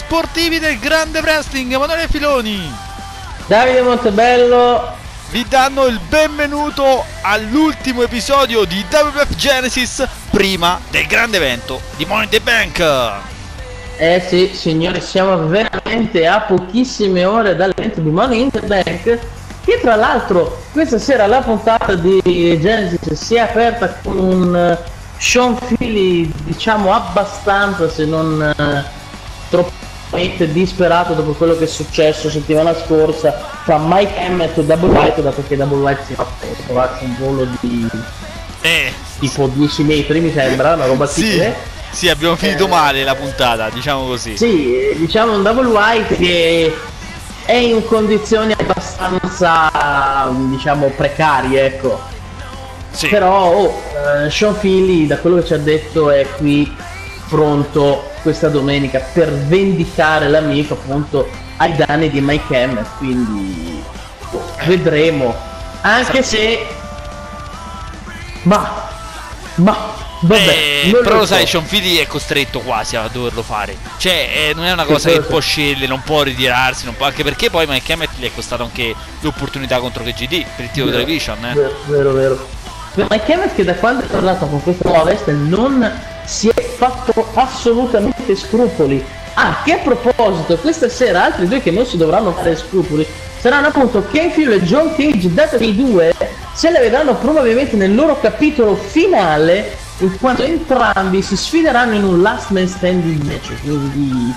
sportivi del grande wrestling, Emanuele Filoni. Davide Montebello. Vi danno il benvenuto all'ultimo episodio di WWF Genesis prima del grande evento di Money the Bank. Eh sì, signori, siamo veramente a pochissime ore dall'evento di Money in the Bank. Che tra l'altro questa sera la puntata di Genesis si è aperta con un Sean Philly diciamo abbastanza se non uh, troppamente disperato dopo quello che è successo settimana scorsa tra Mike Emmett e Double White dato che Double White si è trovato un volo di eh. tipo 10 metri mi sembra una roba sì. simile sì, abbiamo finito eh, male la puntata, diciamo così. Sì, diciamo un Double White che è in condizioni abbastanza, diciamo, precarie, ecco. Sì. Però oh, uh, Sean Philly, da quello che ci ha detto, è qui pronto questa domenica per vendicare l'amico appunto ai danni di Mike Emmett. Quindi vedremo. Anche se... Ma... Ma... Vabbè, eh, però lo sai, Sean Philly è costretto quasi a doverlo fare. Cioè, eh, non è una cosa che, che può scegliere, non può ritirarsi, non può, anche perché poi Mike Emmett gli è costato anche l'opportunità contro KGD per il titolo television. Eh. Vero, vero, vero. Mike Evans che da quando è tornato con questa nuova veste non si è fatto assolutamente scrupoli. Ah, che a proposito, questa sera altri due che non si dovranno fare scrupoli saranno appunto Ken Fuel e John Cage, dato che i due se le vedranno probabilmente nel loro capitolo finale, in quanto entrambi si sfideranno in un last man standing match. Quindi,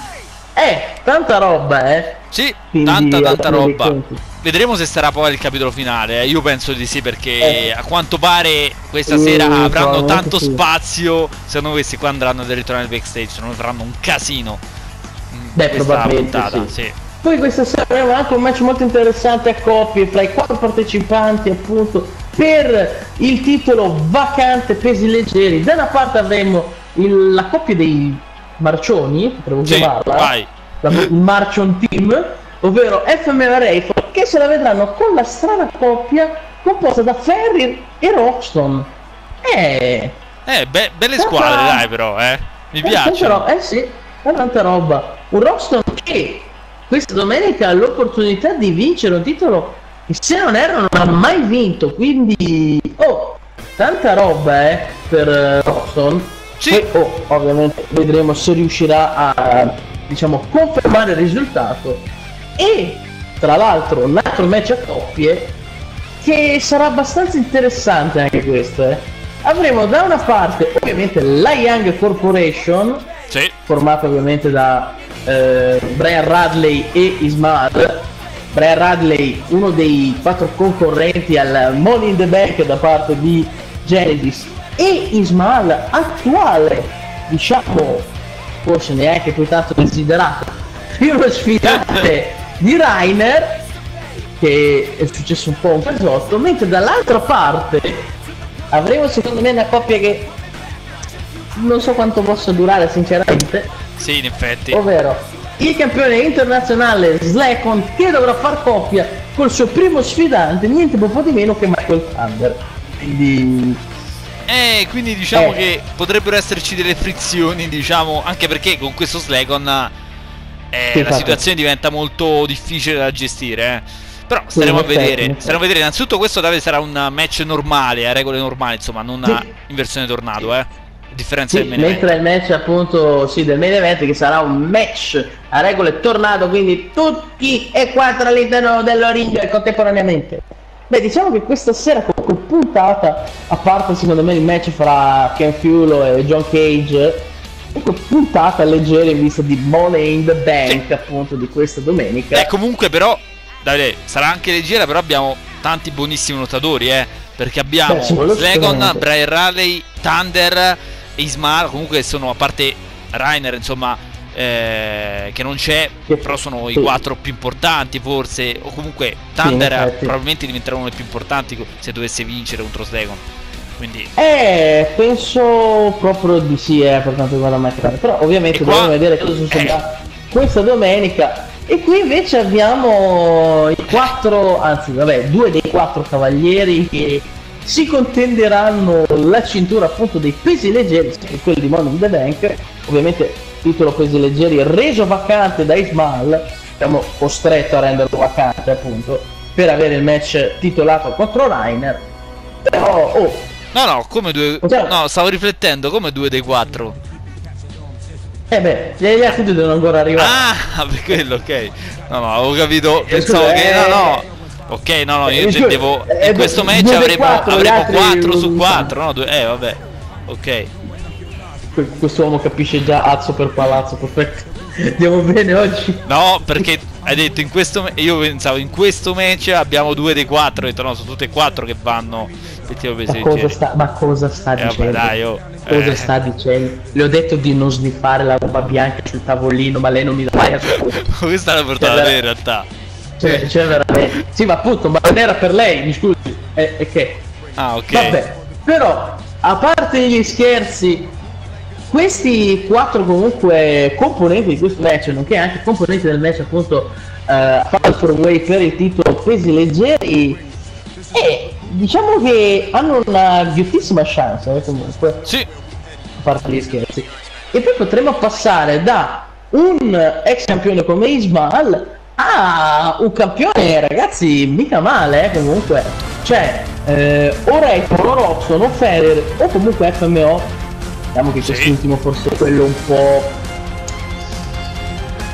eh, tanta roba, eh. Sì, Quindi, tanta, tanta roba. Vedremo se sarà poi il capitolo finale. Eh. Io penso di sì, perché eh. a quanto pare questa sera uh, avranno tanto sì. spazio. Secondo me questi qua andranno a ritornare al backstage, se non faranno un casino. Beh, probabilmente puntata, sì. sì. Poi questa sera avremo anche un match molto interessante a coppie fra i quattro partecipanti, appunto, per il titolo vacante pesi leggeri. Da una parte avremo il, la coppia dei marcioni, potremmo sì, chiamarla, vai. La, il Marchon Team, ovvero FMR Rayford che se la vedranno con la strana coppia composta da Ferrir e Roxton. Eh, eh be- belle squadre, tanta... dai, però, eh. Mi eh, piace. Ro- eh sì, tanta roba. Un Roxton che questa domenica ha l'opportunità di vincere un titolo che se non erro non ha mai vinto, quindi oh, tanta roba eh per uh, Roxton. Sì. Poi, oh, ovviamente vedremo se riuscirà a diciamo confermare il risultato e tra l'altro un altro match a coppie che sarà abbastanza interessante anche questo eh. avremo da una parte ovviamente la Young Corporation sì. formata ovviamente da eh, Brian Radley e Ismail Brian Radley uno dei quattro concorrenti al Money in the Bank da parte di Genesis e Ismail attuale diciamo forse neanche più tanto desiderato primo sfidante di Rainer che è successo un po' un casotto mentre dall'altra parte avremo secondo me una coppia che non so quanto possa durare sinceramente. Sì in effetti. Ovvero il campione internazionale Slacon che dovrà far coppia col suo primo sfidante niente po' di meno che Michael Thunder quindi eh, quindi diciamo eh. che potrebbero esserci delle frizioni, diciamo, anche perché con questo Slacon eh, la situazione diventa molto difficile da gestire. Eh. Però staremo a vedere. Staremo a vedere. Innanzitutto questo Davide sarà un match normale, a regole normali, insomma, non sì. in versione tornado, eh. A differenza sì, del main mentre event. il match appunto sì, del main event che sarà un match a regole tornado, quindi tutti e quattro all'interno dello ring contemporaneamente. Beh, diciamo che questa sera con puntata, a parte secondo me il match fra Ken Fulo e John Cage, comunque puntata leggera in vista di Money in the Bank sì. appunto di questa domenica eh comunque però Davide sarà anche leggera però abbiamo tanti buonissimi lottatori eh perché abbiamo Beh, Slegon, Brian Raleigh, Thunder Ismail comunque sono a parte Rainer insomma eh, che non c'è sì. però sono sì. i quattro più importanti forse o comunque Thunder probabilmente diventerà uno dei più importanti se dovesse vincere contro Slegon quindi... Eh, penso proprio di sì, eh, per quanto riguarda McLaren. Però ovviamente qua... dobbiamo vedere cosa succederà eh. questa domenica. E qui invece abbiamo i quattro, anzi vabbè, due dei quattro cavalieri che si contenderanno la cintura appunto dei pesi leggeri, quello di Money in the Bank, ovviamente titolo pesi leggeri reso vacante da Ismail, siamo costretto a renderlo vacante appunto, per avere il match titolato contro Rainer, però oh, No, no, come due... No, stavo riflettendo, come due dei quattro. Eh beh, gli altri due devono ancora arrivare. Ah, per quello, ok. No, no, avevo capito, pensavo che... No, no, Ok, no, no, io intendevo in eh, questo match avremo, avremo 4 su 4, no? Due, eh, vabbè. Ok. Quest'uomo capisce già azzo per palazzo, perfetto. Andiamo bene oggi? No, perché hai detto in questo io pensavo in questo match abbiamo due dei quattro, ho detto no, sono tutte e quattro che vanno ma cosa, sta, ma cosa sta eh, dicendo? Vabbè, dai, oh. Cosa eh. sta dicendo? Le ho detto di non sniffare la roba bianca sul tavolino, ma lei non mi dà mai ascolto. Questa è la portata cioè, in realtà. Cioè, cioè, veramente. Sì, ma appunto, ma non era per lei, mi scusi. E, e che? Ah, ok. Vabbè, però, a parte gli scherzi, questi quattro comunque componenti di questo match, nonché anche componenti del match appunto uh, Fall for Way per il titolo pesi leggeri, e diciamo che hanno una ghiottissima chance eh, comunque. Sì. A parte gli scherzi. E poi potremmo passare da un ex campione come Ismail a un campione, ragazzi, mica male, eh, comunque. Cioè, eh, o Rayton, o Robson, o Ferrer, o comunque FMO. Diciamo che sì. quest'ultimo forse è quello un po'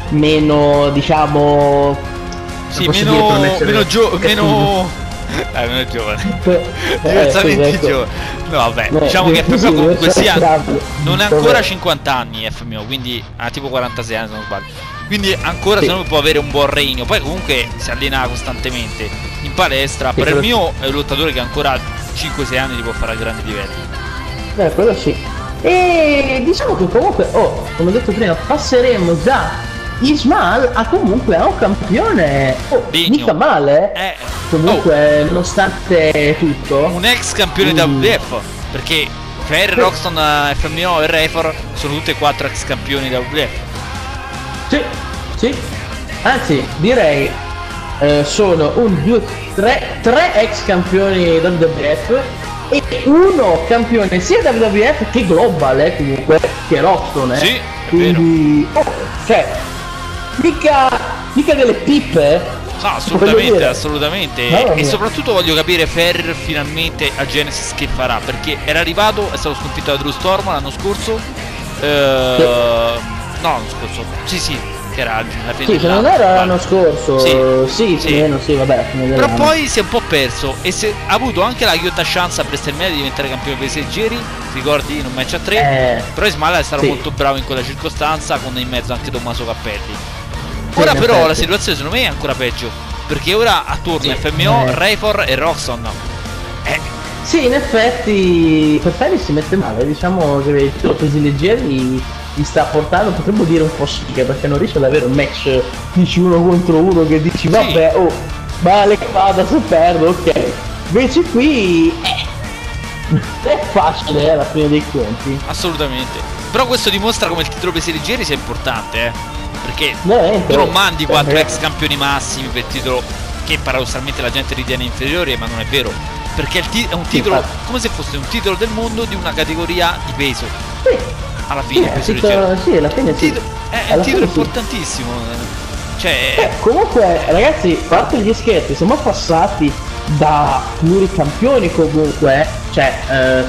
meno, diciamo... Sì, meno, meno, gio- meno eh, non è giovane. Diversamente eh, ecco. giovane. No, vabbè, no, diciamo che FMO comunque sia. Non è ancora 50 anni FMO, quindi ha tipo 46 anni se non sbaglio. Quindi ancora sì. se no può avere un buon regno. Poi comunque si allena costantemente in palestra. Sì, per il mio è un lottatore che ancora 5-6 anni li può fare a grandi livelli. Eh, quello sì. E diciamo che comunque, oh, come ho detto prima, passeremo da Ismail ha comunque un campione oh, mica male eh. comunque oh. nonostante tutto un ex campione mm. WWF perché sì. Roxton, FMO e Refor sono tutti e quattro ex campioni da WWF sì sì anzi direi eh, sono un due tre, tre ex campioni da WWF e uno campione sia da WWF che global eh, comunque che Roxton eh. sì quindi oh, cioè mica, mica delle pippe. No, assolutamente, assolutamente. No, e, soprattutto voglio capire Ferrer finalmente a Genesis che farà. Perché era arrivato, è stato sconfitto da Drew Storm l'anno scorso. Eh, sì. No, l'anno scorso. Sì, sì, che era alla fine. Sì, se non era l'anno scorso. Sì, sì, sì. Meno, sì vabbè. Però poi si è un po' perso. E se, ha avuto anche la ghiotta chance a Prestelmania di diventare campione passeggeri. Ricordi in un match a tre. Eh, però Ismail è stato sì. molto bravo in quella circostanza. Con in mezzo anche Tommaso Cappelli. Ora però effetti. la situazione secondo me è ancora peggio. Perché ora attorno sì. FMO, eh. Rayfor e Roxon. Eh. Sì, in effetti per Ferri si mette male, diciamo che i pesi leggeri gli sta portando, potremmo dire un po' sfiga perché non riesce ad avere un match dici uno contro uno che dici sì. vabbè oh male che vada se perdo, ok. Invece qui eh, è facile eh, alla fine dei conti. Assolutamente. Però questo dimostra come il titolo pesi leggeri sia importante, eh. Perché no, tu non mandi 4 ex campioni massimi per titolo che paradossalmente la gente ritiene inferiore, ma non è vero. Perché è un titolo come se fosse un titolo del mondo di una categoria di peso. Sì. Alla fine, sì, titolo, sì, alla fine sì. Titolo, è, è un titolo importantissimo. Cioè... Eh, comunque, ragazzi, parte gli scherzi, siamo passati da pluricampioni comunque, cioè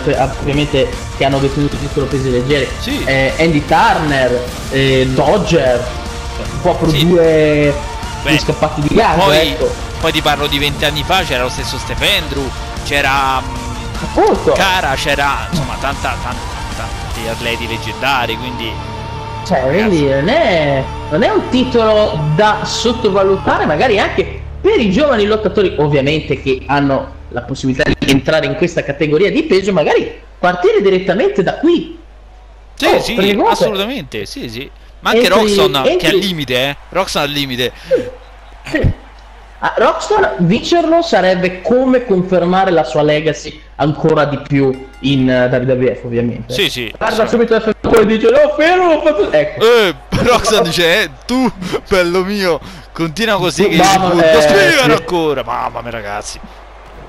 eh, ovviamente che hanno detenuto il titolo pesi leggeri, sì. eh, Andy Turner, eh, Dodger, un po' per sì. scappati di gas. Poi, ecco. poi ti parlo di vent'anni fa, c'era lo stesso Stefendru, c'era mm, Appunto. Cara, c'era insomma tanta, tanta, tanti atleti leggendari, quindi... Cioè, quindi non è, non è un titolo da sottovalutare, magari anche per i giovani lottatori, ovviamente che hanno la possibilità di entrare in questa categoria di peso, magari partire direttamente da qui. Sì, oh, sì, assolutamente, sì, sì. Ma anche entri, Roxon entri... che è al limite, eh. Roxon al limite. Sì. Ah, Rockstar vincerlo sarebbe come confermare la sua legacy ancora di più in uh, eh, WWF ovviamente. Sì, sì. Guarda sì. subito e dice no, fermo, ho fatto... Ecco. Eh, Rockstar dice, eh, tu, bello mio, continua così che Mamma, si butta, eh, spiegano sì. ancora. Mamma mia ragazzi.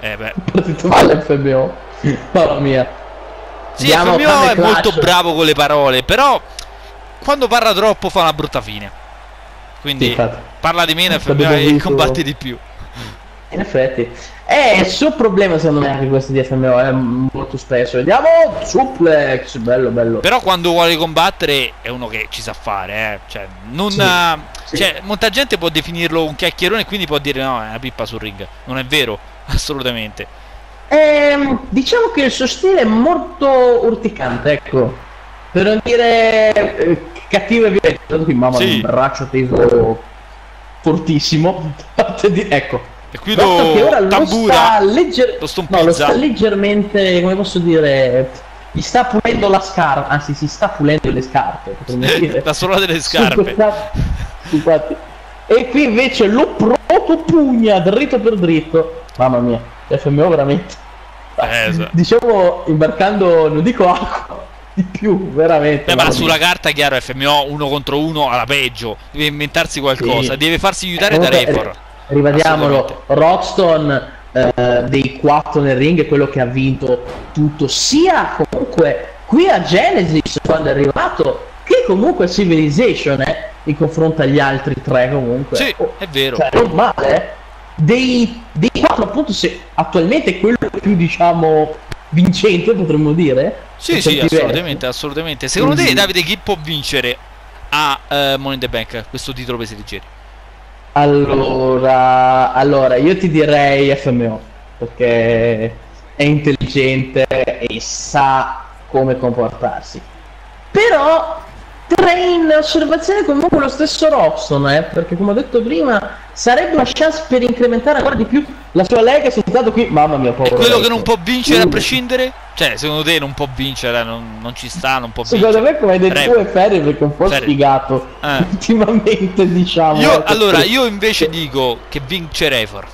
Eh beh. Partito male FMO. Mamma mia. Sì, Andiamo FMO è molto bravo con le parole, però quando parla troppo fa una brutta fine. Quindi sì, parla di meno e combatti di più. In effetti. È il suo problema secondo me anche questo di FMO, è molto spesso. Vediamo suplex, bello bello. Però quando vuole combattere è uno che ci sa fare, eh. Cioè, non sì, ha... sì. cioè, molta gente può definirlo un chiacchierone e quindi può dire no, è una pippa sul ring. Non è vero, assolutamente. Eh, diciamo che il suo stile è molto urticante, ecco. Per non dire eh, cattivo e violento, qui mamma sì. un braccio teso fortissimo. ecco, e qui lo che ora lo sta, legger- lo, no, lo sta leggermente, come posso dire, gli sta pulendo la scarpa, anzi si sta pulendo le scarpe, la sola delle scarpe. Infatti. E qui invece lo protopugna dritto per dritto. Mamma mia, FMO veramente. Eh, esatto. Diciamo imbarcando, non dico acqua, di più, veramente. Eh, ma sulla carta è chiaro, FMO uno contro uno alla peggio, deve inventarsi qualcosa, sì. deve farsi aiutare eh, da Refor ribadiamolo, Rockstone eh, dei quattro nel ring è quello che ha vinto tutto, sia comunque qui a Genesis quando è arrivato, che comunque Civilization eh, in confronto agli altri tre comunque. Sì, oh, è vero. Cioè, non male, eh. Dei, dei quattro appunto se attualmente quello più diciamo vincente potremmo dire. Sì sì assolutamente assolutamente. Secondo Quindi... te Davide chi può vincere a uh, Money in the Bank questo titolo pesi leggeri? Allora, allora, io ti direi FMO perché è intelligente e sa come comportarsi. Però Train osservazione comunque lo stesso Robson, eh, perché come ho detto prima sarebbe una chance per incrementare ancora di più la sua lega soltanto qui, mamma mia, povero. È quello che non può vincere a prescindere? Cioè, secondo te non può vincere, non, non ci sta, non può secondo vincere. Secondo me come detto tu è Ferri perché è un po' Ferri. sfigato eh. ultimamente, diciamo. Io, ecco. allora, io invece dico che vince Refor.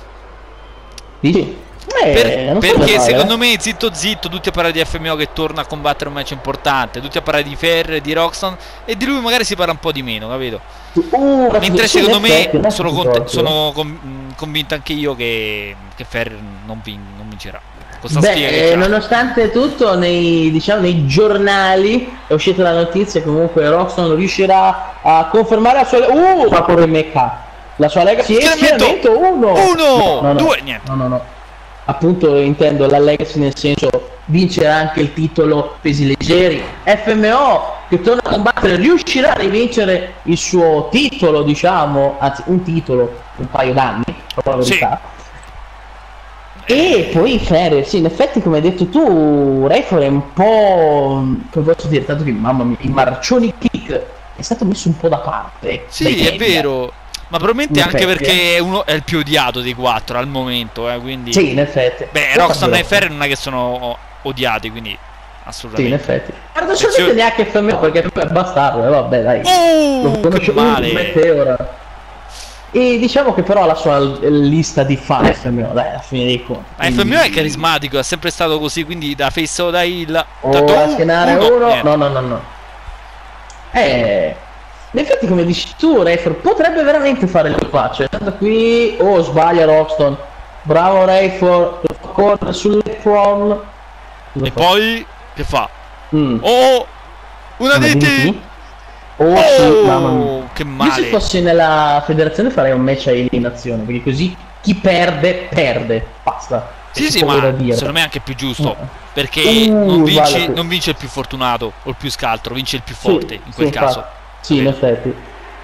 Dici? Eh, per, perché secondo me zitto zitto tutti a parlare di FMO che torna a combattere un match importante tutti a parlare di Ferre, di Roxon e di lui magari si parla un po' di meno capito uh, mentre secondo me sono, cont- sono com- convinto anche io che, che Ferre non, vin- non vincerà Beh, eh, nonostante tutto, nei, diciamo, nei giornali è uscita la notizia che comunque Roxon riuscirà a confermare la sua. Uh, ma pure Mecca. La sua lega si è schieramento 1 1 2 niente. No, no, no appunto intendo la legacy nel senso vincere anche il titolo pesi leggeri. FMO che torna a combattere riuscirà a rivincere il suo titolo diciamo anzi un titolo un paio d'anni la verità. Sì. e poi Ferrer sì in effetti come hai detto tu Rayford è un po' come posso dire tanto che mamma mia i marcioni kick è stato messo un po' da parte. Sì è vero ma probabilmente anche perché è, uno, è, il più odiato dei quattro al momento, eh, quindi... Sì, in effetti. Beh, Rockstar e Ferry non è che sono odiati, quindi assolutamente. Sì, in effetti. Paradossalmente neanche FMO perché è bastardo, eh, vabbè, dai. Oh, Lo conosce male. ora. E diciamo che però ha la sua lista di fan FMO, dai, alla fine dei conti. Ma. FMO è carismatico, è sempre stato così, quindi da face o da il... Ora schienare uno, uno. no, no, no, no. Eh... In effetti, come dici tu, Rayford potrebbe veramente fare le facce. Tanto qui, oh, sbaglia Roxton. Bravo Rayford, corre sull'Epron. E fa? poi, che fa? Mm. Oh, una DT! Oh, oh sì, mia. che male. Io se fossi nella federazione farei un match a eliminazione, perché così chi perde, perde. Basta. Sì, sì, ma secondo me è anche più giusto. Uh. Perché uh, non, vince, vale. non, vince, il più fortunato o il più scaltro, vince il più forte sì, in quel sì, caso. Infatti. Sì, in effetti.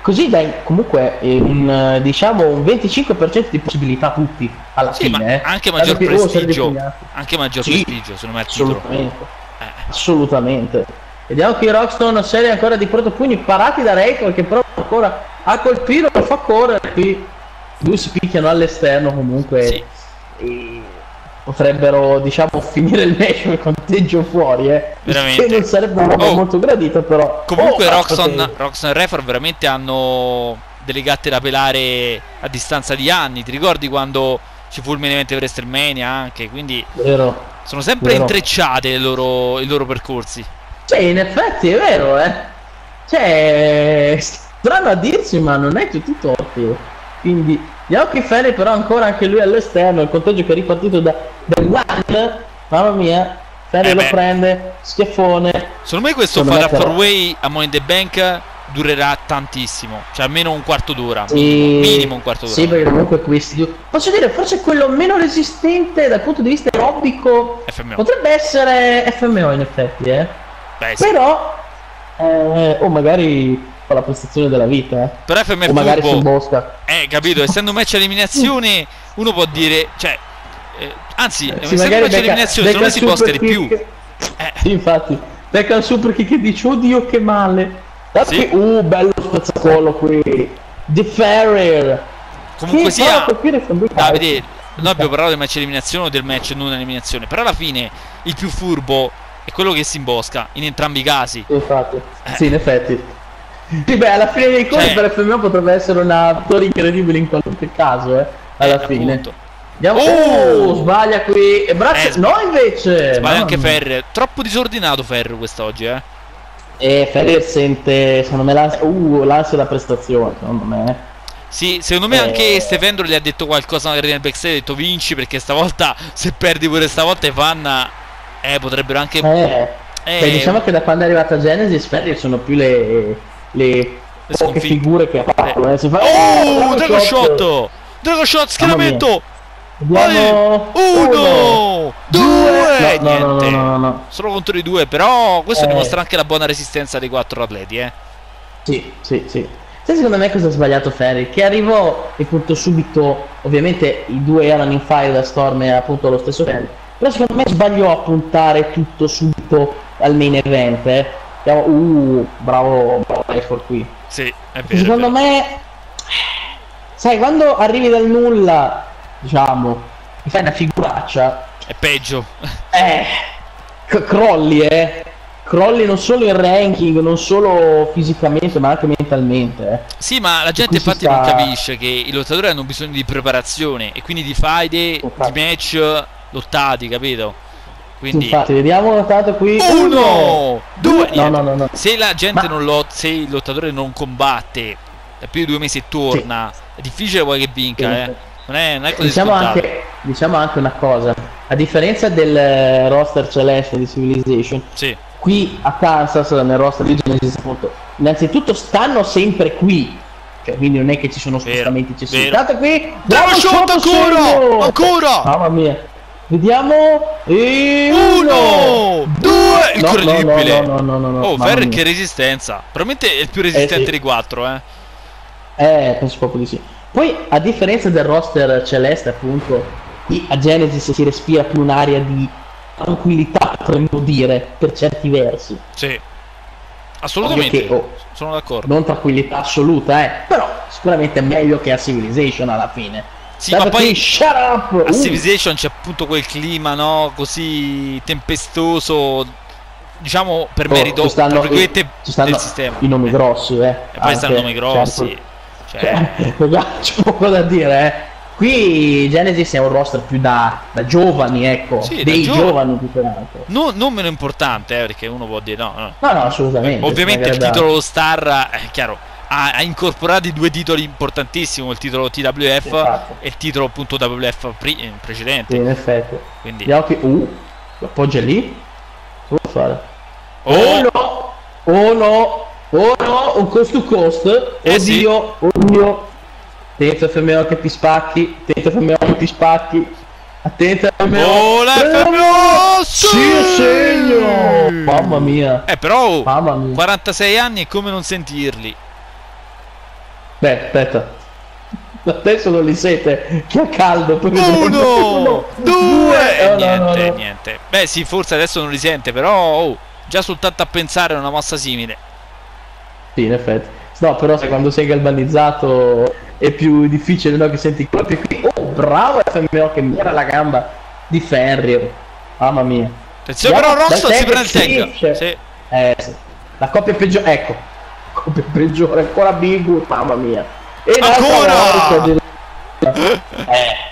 Così dai comunque eh, un, diciamo un 25% di possibilità a tutti alla sì, fine. Ma eh. anche maggior oh, prestigio. Anche maggior sì, prestigio, secondo me assolutamente. Eh. Assolutamente. Vediamo qui Rockstone serie ancora di protopugni parati da Reiko che però ancora a colpire lo fa correre qui. Due si picchiano all'esterno comunque. Sì. E potrebbero diciamo finire il match con conteggio fuori eh. veramente. Che non sarebbe una roba oh. molto gradita però. Comunque oh, Roxon, Roxon e Refer veramente hanno delle gatte da pelare a distanza di anni. Ti ricordi quando ci fu il main event per WrestleMania anche? Quindi vero, sono sempre vero. intrecciate i loro, i loro percorsi. Sì in effetti è vero eh. Cioè strano a dirsi ma non è tutto torto quindi Yoki Ferri però ancora anche lui all'esterno, il conteggio che è ripartito da, da One, mamma mia, Ferri eh lo prende, schiaffone. Secondo me questo Fatal però... Way a Money the Bank durerà tantissimo, cioè almeno un quarto d'ora, sì, minimo, minimo, un quarto d'ora. Sì, perché comunque questi posso dire forse quello meno resistente dal punto di vista aerobico FMO. potrebbe essere FMO in effetti, eh. Beh, sì. Però eh, o magari la prestazione della vita, eh. Però FMO o magari si imbosca. Eh, capito, essendo un match eliminazione uno può dire, cioè eh, anzi, eh, sì, essendo un match eliminazione, secondo me si posta di più. Eh. Sì, infatti. Becca il super kick e dice "Oddio che male". Sì. Uh, bello spazzacollo qui. The Ferrer. Comunque che sia, Davide, noi abbiamo parlato del match eliminazione o del match non eliminazione, però alla fine il più furbo è quello che si imbosca in entrambi i casi. Infatti, eh. sì, in effetti. Sì, beh, alla fine dei conti cioè... per FMO potrebbe essere una vittoria incredibile in qualunque caso, eh, alla eh, fine. Appunto. Andiamo. Oh, oh, sbaglia qui. E Brazzo, eh, no invece. Sbaglia anche Ferrer. Troppo disordinato Ferrer quest'oggi, eh. E Ferrer sente, secondo me, l'ansia, uh, l'ansia da prestazione, secondo me. Sì, secondo me eh... anche Stefendro gli ha detto qualcosa magari nel backstage, ha detto vinci perché stavolta, se perdi pure stavolta i fan, eh, potrebbero anche... Eh, eh... Beh, diciamo che da quando è arrivata Genesis, Ferrer sono più le, le poche figure che ha fatto. Eh. Fa... Oh, oh Dragon Shot! Dragon Shot, schieramento! Andiamo. Uno, due, no, niente. No, no, no, Solo contro i due, però questo eh. dimostra anche la buona resistenza dei quattro atleti, eh. Sì, sì, sì. Sai secondo me cosa ha sbagliato Ferry? Che arrivò e appunto subito, ovviamente i due erano in fire da Storm e appunto lo stesso Ferry. Però secondo me sbagliò a puntare tutto subito al main event, eh. Uh, bravo, bravo Rayford qui. Sì, è vero. Secondo è vero. me, sai, quando arrivi dal nulla diciamo, mi fai una figuraccia. È peggio. Eh, c- crolli, eh. Crolli non solo in ranking, non solo fisicamente, ma anche mentalmente. Eh. Sì, ma la gente infatti sta... non capisce che i lottatori hanno bisogno di preparazione e quindi di fight, di match lottati, capito? Quindi... Infatti, vediamo lottato qui. Uno, due. No, no, no, no. Se la gente ma... non lotta, se il lottatore non combatte da più di due mesi e torna, sì. è difficile poi che vinca, sì. eh. Non è, non è così diciamo anche, diciamo anche, una cosa, a differenza del eh, roster celeste di Civilization, sì. qui a Kansas nel roster di Genesis appunto, innanzitutto stanno sempre qui, cioè, quindi non è che ci sono spostamenti eccessivi. Intanto qui, bravo shot ancora! Ancora! Mamma mia. Vediamo e uno, due, incredibile. No, no, no, no, oh, Fer che resistenza. Probabilmente è il più resistente eh, sì. dei quattro, eh. Eh, penso proprio di sì. Poi, a differenza del roster celeste, appunto, a Genesis si respira più un'area di tranquillità, potremmo dire, per certi versi. Sì. Assolutamente. Che, oh, sono d'accordo. Non tranquillità assoluta, eh. Però sicuramente è meglio che a Civilization alla fine. Sì, State ma poi shut up! a uh. Civilization c'è appunto quel clima, no? Così tempestoso. Diciamo per oh, merito stanno, i, del sistema. I nomi grossi, eh. E poi stanno i nomi grossi. Certo cioè... c'è poco da dire, eh. Qui Genesis è un roster più da, da giovani, ecco, sì, dei giovani più che altro. Non, non meno importante, eh, perché uno può dire no, no. No, no, assolutamente. Ovviamente il titolo Star, è chiaro, ha, ha, incorporato due titoli importantissimi, il titolo TWF esatto. e il titolo appunto WF pre- eh, precedente. Sì, in effetti. Quindi... Che... Uh, lo appoggia lì? Vuoi fare? Oh! oh no! Oh no! Oh no, un cost to cost. Eh oddio, sì. oddio. Attento FMO che ti spacchi. Attento FMO che ti spacchi. Attento FMO. Oh la! Sì, segno! Mamma mia. Eh però, Mamma mia. 46 anni è come non sentirli. Beh, aspetta. Adesso non li siete, che ha caldo. Uno, uno, due, e oh, niente, no, no, no. niente. Beh sì, forse adesso non li sente, però oh, già soltanto a pensare a una mossa simile. Sì, in effetti. No, però se quando sei galvanizzato è più difficile no, che senti i colpi qui. Oh, bravo FMO che mira la gamba di Ferrier. Mamma mia. Attenzione però Rosso si prende il tag. Sì. Eh, sì. La coppia peggiore, ecco. Coppia peggiore, ancora Big, mamma mia. E ancora! Di... Eh.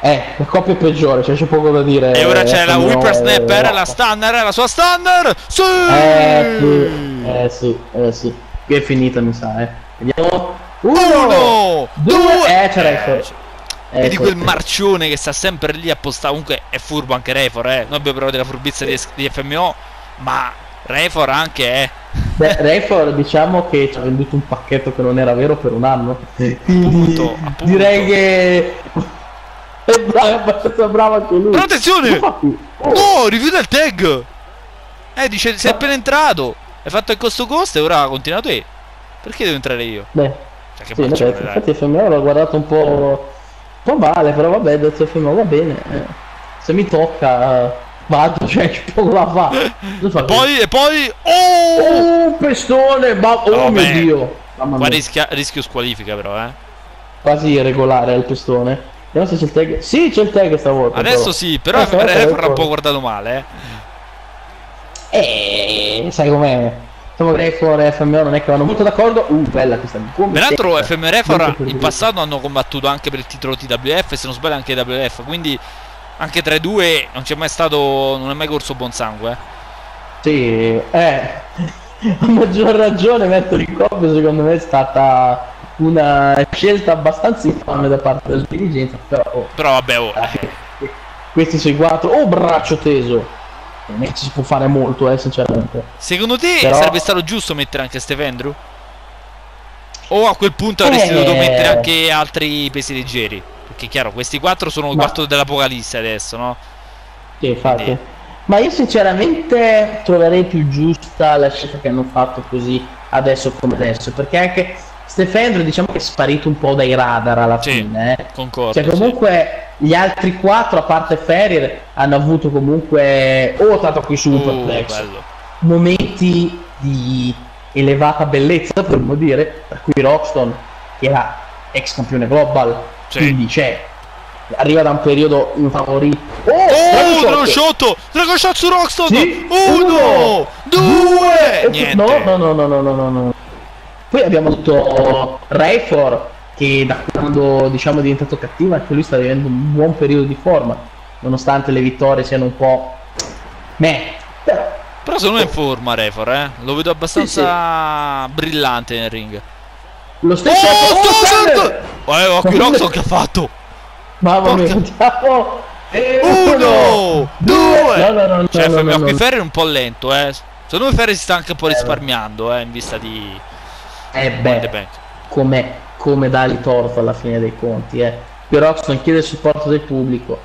Eh, la coppia peggiore, cioè c'è poco da dire. E ora c'è la Whippersnapper, eh, la Stunner, la sua Stunner! Sì! Eh sì, eh sì, eh sì. Qui è finita mi sa, eh. Vediamo. Uno, Uno due, due. eh, c'è Refor. Eh, Vedi quel marcione che sta sempre lì appostato. Comunque è furbo anche Refor, eh. Noi abbiamo provato la furbizia di, di FMO, ma Refor anche è. Eh. Beh, Refor diciamo che ci ha venduto un pacchetto che non era vero per un anno. Appunto, appunto. Direi che è bravo, abbastanza bravo anche lui. Però attenzione! Oh. No, rifiuta il tag! Eh, dice sei appena entrato. Hai fatto il costo costo e ora ha continuato. Perché devo entrare io? Beh, cioè, che sì, vabbè, infatti FMO l'ho guardato un po', un po' male, però vabbè, detto FMO va bene. Eh. Se mi tocca vado, cioè che poco la fa. fa poi e poi oh! oh pestone, ma oh no, mio dio. Qua rischia, rischio squalifica però, eh. Quasi irregolare il pestone. Vediamo se c'è il tag. Sì, c'è il tag stavolta. Adesso però. sì, però eh, avrà un po' guardato male, eh. Eh, sai com'è? Che Refor e FMO non è che vanno molto d'accordo. Uh, bella questa. Peraltro FM e Refor in passato hanno combattuto anche per il titolo TWF, se non sbaglio anche WF, quindi anche tra i due non c'è mai stato. non è mai corso buon sangue. Eh. Sì, eh. A maggior ragione mettere in coppia secondo me è stata una scelta abbastanza infame da parte della dirigenza. Però, oh, però vabbè, oh. eh, questi sui quattro. Oh, braccio teso non è che si può fare molto, eh, sinceramente. Secondo te Però... sarebbe stato giusto mettere anche Stefendru? O a quel punto avresti eh... dovuto mettere anche altri pesi leggeri? Perché chiaro, questi quattro sono Ma... il quarto dell'Apocalisse adesso, no? Sì, infatti. Quindi... Ma io sinceramente troverei più giusta la scelta che hanno fatto così adesso come adesso, perché anche Stefendro diciamo che è sparito un po' dai radar alla sì, fine. Eh. Concordo. Cioè comunque sì. gli altri quattro, a parte Ferrier, hanno avuto comunque, oh tanto qui superplex, uh, momenti di elevata bellezza, potremmo dire, per cui Rockston, che era ex campione global, sì. quindi c'è arriva da un periodo infavorito. Oh, oh Dragon Shot! Dragon Shot su Rockston! Sì. Uno, due, due. No, no, no, no, no, no, no. Poi abbiamo avuto Rayford che da quando diciamo è diventato cattivo anche lui sta vivendo un buon periodo di forma nonostante le vittorie siano un po' meh però, però secondo me è in forma Rayford eh? lo vedo abbastanza sì, sì. brillante nel ring lo stesso oh, oh, oh, eh, occhio Roxon che ha fatto? Mamma mia andiamo! Uno, due! no, no, no, cioè no, no, no, no. Ferri è un po' lento eh. Secondo me Ferri si sta anche un po' risparmiando eh, in vista di eh beh, come, come dali torto alla fine dei conti, eh. Roxton chiede il supporto del pubblico.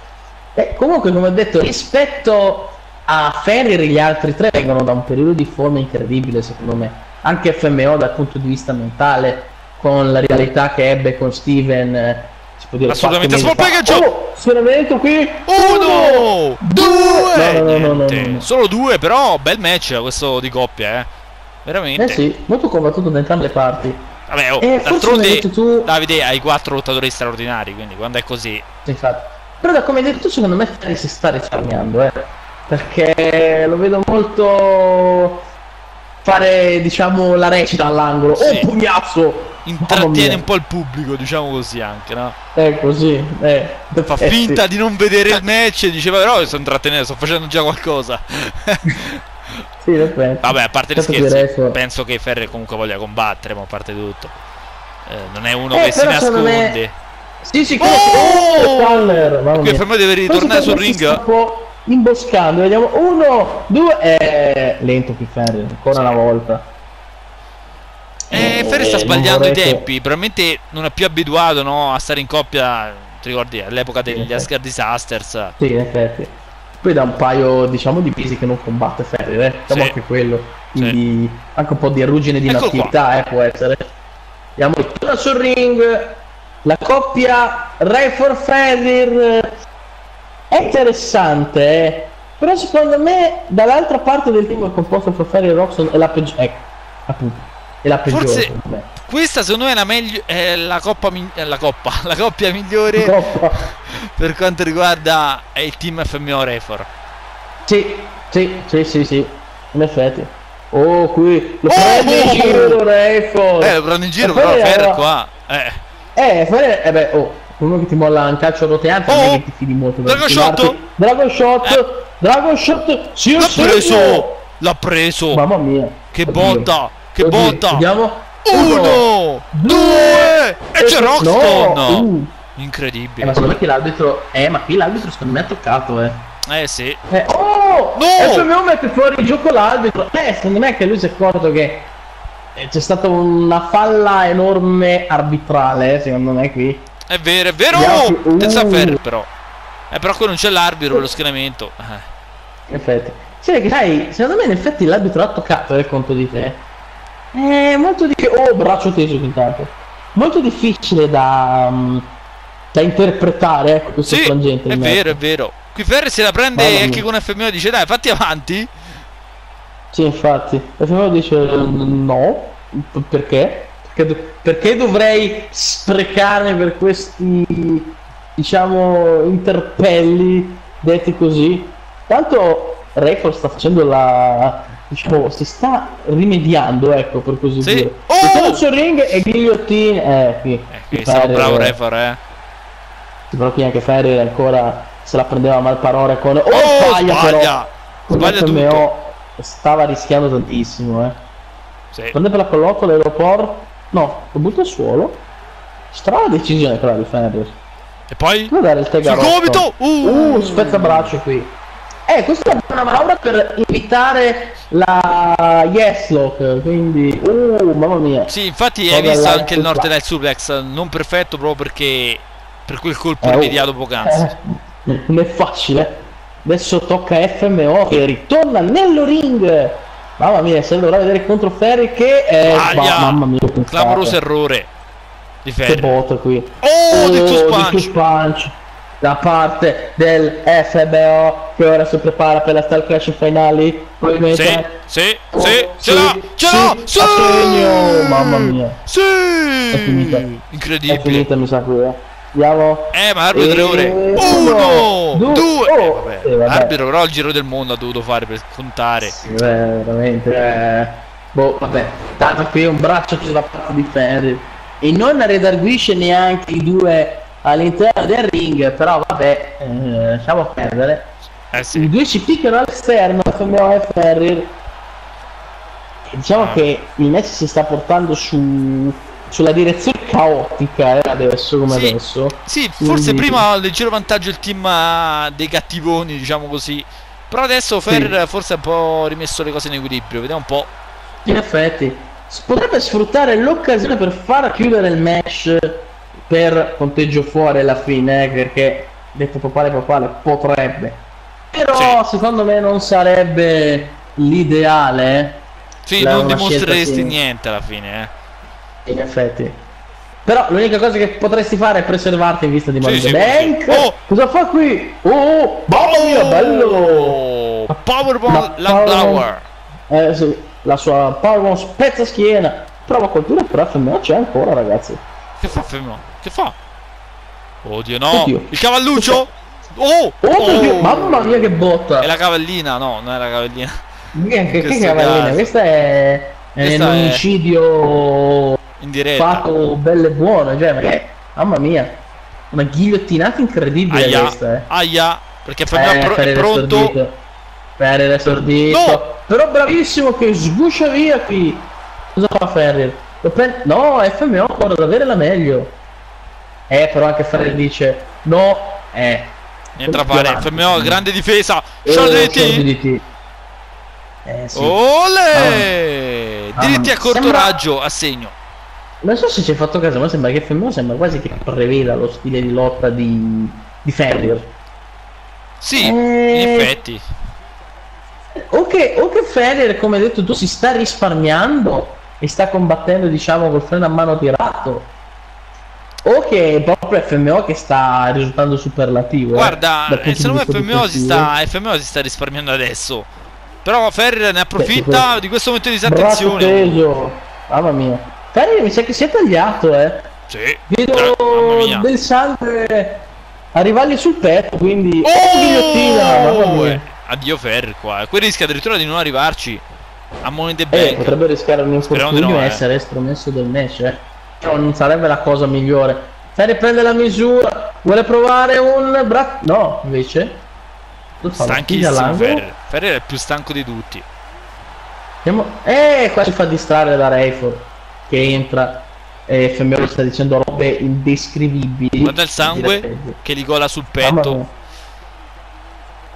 Eh, comunque, come ho detto, rispetto a Ferrier gli altri tre vengono da un periodo di forma incredibile, secondo me. Anche FMO dal punto di vista mentale, con la rivalità che ebbe con Steven. Eh, si può dire Assolutamente, small package! Oh, sono qui! Uno! Due! No, no, no, no, Solo due, però bel match questo di coppia, eh. Veramente? Eh sì, molto combattuto da entrambe le parti. Vabbè, oh, eh, d'altronde tu... Davide hai quattro lottatori straordinari, quindi quando è così... Infatti. Però da come hai detto secondo me si sta risparmiando, eh. Perché lo vedo molto fare, diciamo, la recita all'angolo. Sì. Oh, pugnazzo! Intrattiene un po' il pubblico, diciamo così anche, no? Eh, così, eh. Fa finta di non vedere il match e diceva, però sto intrattenendo, sto facendo già qualcosa. Sì, Vabbè, a parte gli scherzi, penso che Ferri comunque voglia combattere, ma a parte tutto. Eh, non è uno eh, che si nasconde. Me... Sì, sì, oh! oh! Qui fermo deve ritornare sul ring. Imboscando, vediamo. Uno, due, eh, lento qui Ferri, ancora sì. una volta. Eh, eh Ferri sta sbagliando i tempi, probabilmente non è più abituato no, a stare in coppia, ti ricordi, all'epoca degli sì, Asgard Disasters. Sì, in effetti. Poi da un paio, diciamo, di mesi che non combatte Ferri, eh? Diciamo sì. anche quello. Quindi sì. anche un po' di ruggine di ecco inattività, eh, può essere. Andiamo torna sul ring. La coppia Ray for Ferrir è interessante, eh? Però secondo me dall'altra parte del team composto for Ferrir Roxon è la peggiore. Ecco, appunto. È la peggiore. Forse questa secondo me è la, meglio, è la, coppa, è la, coppa, la coppia migliore coppa. per quanto riguarda il team FMO Refor. Sì, sì, sì, sì, sì, in effetti. Oh, qui lo oh, prende in giro Refor. Eh, lo prende in giro, però Ferrer era... qua. Eh, eh, Ferrer, eh beh, oh, uno che ti molla un calcio roteante oh, non è che ti fidi molto. Dragon Shot! Dragon Shot! Eh. Dragon Shot! Sì, l'ha preso! L'ha preso! Mamma mia! Che botta! Che Oddio. botta! Vediamo Uno, due, e c'è Roxton! No. Uh. Incredibile. Eh, ma secondo me che l'arbitro. Eh, ma qui l'arbitro secondo me ha toccato, eh. Eh sì. Eh, oh! No! E poi mette fuori il gioco l'arbitro. Eh, secondo me che lui si è accorto che eh, c'è stata una falla enorme arbitrale, eh, secondo me qui. È vero, è vero! Uh. Senza ferro però. Eh, però qui non c'è l'arbitro, lo schieramento. Eh. In effetti. Perché sai, secondo me in effetti l'arbitro ha toccato il conto di te. È molto difficile. Oh, braccio teso intanto. Molto difficile da, um, da interpretare ecco, questo sì, frangente. È vero, è vero. Qui Ferri se la prende anche con FMO dice dai, fatti avanti. Sì, infatti. FMO dice no. Perché? Perché, perché dovrei sprecare per questi, diciamo, interpelli detti così? Tanto Rayford sta facendo la, diciamo, si sta rimediando, ecco, per così sì. dire. Oh! Il ring e ghigliottine. Eh, qui. Eh, qui Ferrer, bravo Rayford, eh. Però qui anche Ferrer ancora se la prendeva mal parole con... Oh, oh sbaglia, sbaglia! Però. Sbaglia tutto. Stava rischiando tantissimo, eh. Sì. Prende per la collocco l'aeroporto. No, lo butta al suolo. Strana decisione quella di Ferrer. E poi? dare il Sul gomito! Uh, uh spezza braccio qui. Eh, questa è una manovra per evitare la yes lock, quindi... Uh, mamma mia. Sì, infatti hai visto anche il Norte del suplex, non perfetto proprio perché... Per quel colpo eh, immediato poc'anzi. Eh, non è facile. Adesso tocca FMO che ritorna nello ring. Mamma mia, se dovrà vedere contro Ferri che... è... bah, mamma mia, clamoroso errore di Ferri. Che botto qui. Oh, oh di punch. punch da parte del FBO che ora si prepara per la Star Clash finali probabilmente sì sì oh, sì ce l'ha ce l'ha sì, sì. mamma mia. Sì! È finita. Incredibile. È finita mi sa qui eh andiamo eh ma arbitro tre ore uno due, due. Oh, eh. Eh, arbitro però il giro del mondo ha dovuto fare per contare sì, beh, veramente eh. boh vabbè tanto qui un braccio va parte di Ferri e non redarguisce neanche i due all'interno del ring, però vabbè, eh, lasciamo perdere. Eh sì. I due si picchiano all'esterno, e Ferrir. Diciamo ah. che il match si sta portando su sulla direzione caotica eh, adesso come sì, adesso. Sì, forse Quindi... prima leggero vantaggio il team uh, dei cattivoni, diciamo così. Però adesso Ferrer sì. forse ha un po' rimesso le cose in equilibrio, vediamo un po'. In effetti, potrebbe sfruttare l'occasione per far chiudere il match per conteggio fuori alla fine, eh, perché detto papale papale potrebbe. Però sì. secondo me non sarebbe l'ideale. Eh. Sì, non dimostreresti niente alla fine, eh. In effetti. Però l'unica cosa che potresti fare è preservarti in vista di Money sì, Bank. Oh. Cosa fa qui? Oh, oh mamma oh. mia, bello! Powerbomb la Power. Eh sì, la sua Powerbomb spezza schiena. Prova coltura però FMO c'è ancora, ragazzi. Che fa FMO? Che fa? Oddio no! Oddio. Il cavalluccio! Oh! oh! Mamma mia che botta! È la cavallina, no, non è la cavallina. Che, che, che cavallina? Questa è, è un omicidio in diretta. fatto bello e buono, cioè, ma mamma mia. Una ghigliottinata incredibile Aia. questa, eh. Aia, perché per eh, pro- è pronto. Ferrer è sordito. No. Però bravissimo che sguscia via qui. Cosa fa Ferrer? No, FMO ancora davvero la meglio. Eh, però anche Ferrer dice no, eh. Niente da fare, FMO, grande difesa. Sciolletti. Eh, sì. Ole! Ah, Diritti a corto sembra... raggio, a segno. Non so se ci hai fatto caso, ma sembra che FMO sembra quasi che preveda lo stile di lotta di, di Ferrier. Sì, eh... in effetti. O che, o che Ferrier, come hai detto tu, si sta risparmiando e sta combattendo, diciamo, col freno a mano tirato o che è proprio FMO che sta risultando superlativo. Eh, Guarda, eh, secondo me FMO si, sta, FMO si sta risparmiando adesso. Però Ferrer ne approfitta Beh, di questo momento di disattenzione. Mamma mia. Ferrer mi sa che si è tagliato, eh. Sì. Vedo eh, del sangue arrivargli sul petto, quindi... Oh, oh ghigliottina. Addio Ferrer qua. Qui rischia addirittura di non arrivarci a Money the Bank. Eh, potrebbe rischiare un infortunio no, e eh. essere estromesso del match, eh non sarebbe la cosa migliore. Ferri prende la misura, vuole provare un bra... No, invece... Stanchissimo Ferri. Ferri è il più stanco di tutti. Andiamo... Eh, qua si fa distrarre da Rayford. Che entra e FMO sta dicendo robe indescrivibili. Guarda il sangue che gli gola sul petto.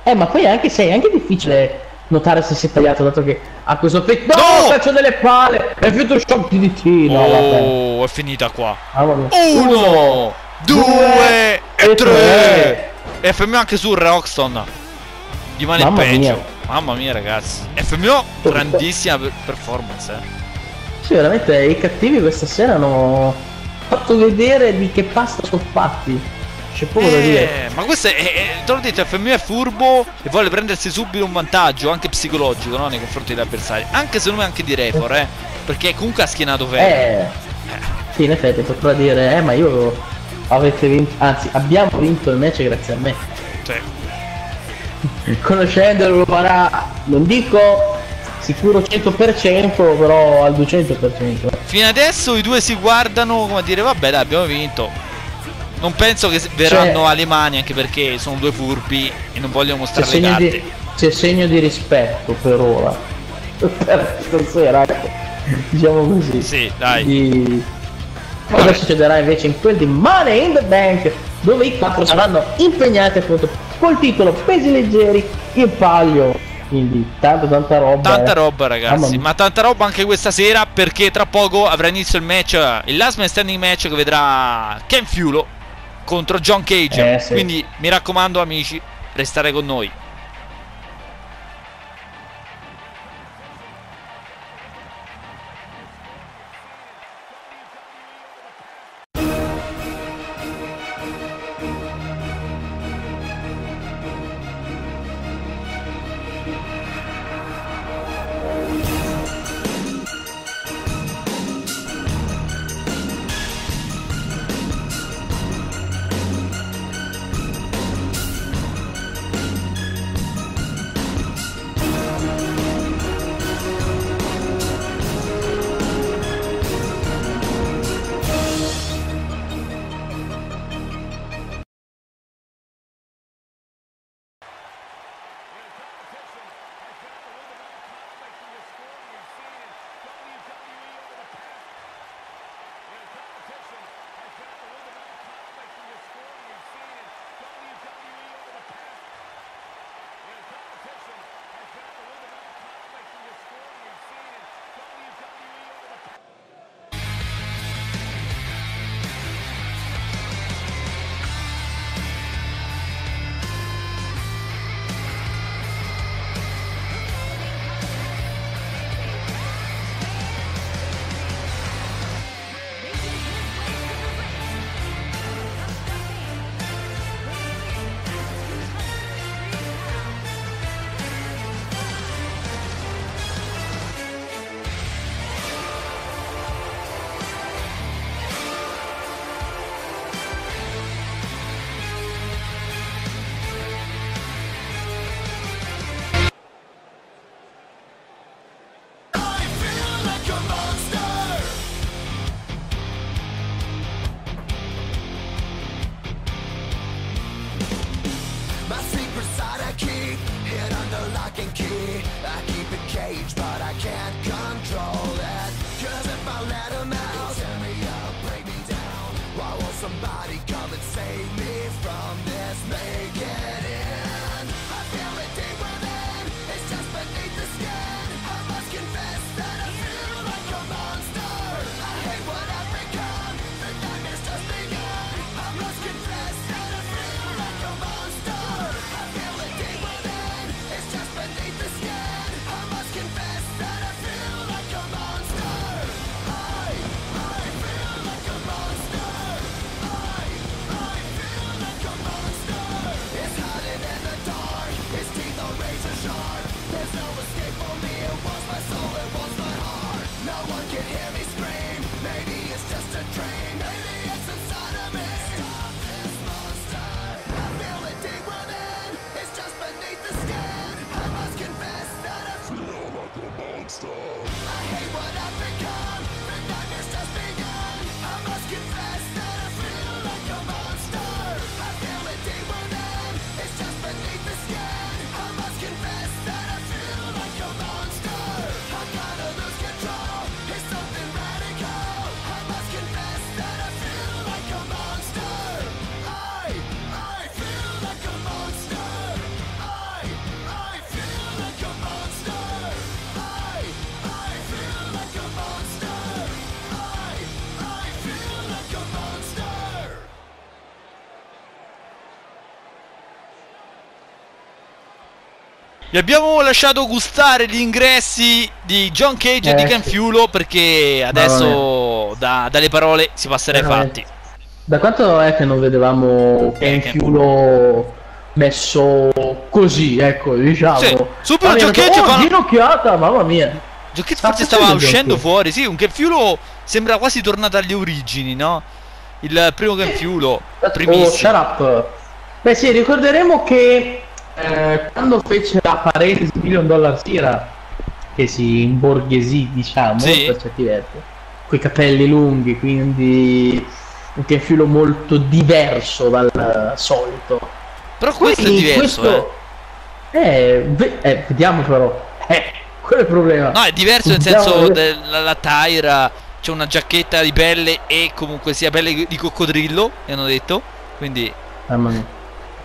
Eh, ma poi anche se è anche difficile notare se si è tagliato dato che ha questo effetto. No, no! caccio delle palle! È finito shock di DT. No, oh, è finita qua. Ah, Uno, due e tre. E FMO anche su Roxton. Rimane Mamma peggio. Mia. Mamma mia, ragazzi. FMO, grandissima performance, eh. Sì, veramente i cattivi questa sera hanno fatto vedere di che pasta sono fatti. C'è poco eh, da dire. Ma questo è, è, te l'ho detto, FMU è furbo e vuole prendersi subito un vantaggio, anche psicologico, no? nei confronti degli avversari. Anche secondo me anche di Refor, eh. Perché comunque ha schienato. Eh. eh. Sì, in effetti potrà dire, eh, ma io avete vinto, anzi, abbiamo vinto il match grazie a me. Sì. Conoscendolo lo farà, non dico sicuro 100% però al 200% fino adesso i due si guardano come a dire vabbè dai abbiamo vinto. Non penso che verranno cioè, alle mani anche perché sono due furbi e non vogliono mostrare le carte di, c'è segno di rispetto per ora. Per stasera ecco. diciamo così. Sì dai. Di... cosa succederà invece in quel di Money in the Bank dove i quattro saranno impegnati appunto col titolo pesi leggeri in palio quindi tanta tanta roba tanta eh. roba ragazzi ah, ma... ma... tanta roba anche questa sera perché tra poco avrà inizio il match il last man standing match che vedrà Ken Fiulo contro John Cage eh, sì. quindi mi raccomando amici restare con noi Vi abbiamo lasciato gustare gli ingressi di John Cage eh, e di Ken Fiulo perché adesso da, dalle parole si passerà ai fatti. Da quanto è che non vedevamo Ken Fiulo messo così, ecco, diciamo. Sì, subito John Cage oh, fa ginocchiata, mamma mia. John Cage forse stava uscendo fuori, sì, un Ken Fiulo sembra quasi tornato alle origini, no? Il primo Ken Fiulo, primissimo. Oh, shut up. Beh sì, ricorderemo che eh, quando fece la parentesi Million Dollar Sira, che si imborghesì, diciamo, sì. per certi versi, con i capelli lunghi, quindi un filo molto diverso dal solito. Però questo quindi, è diverso, questo... eh. Eh, eh, vediamo però. Eh, quello è il problema. No, è diverso nel senso della la Tyra c'è una giacchetta di pelle e comunque sia pelle di coccodrillo, mi hanno detto. Quindi... Mamma mia.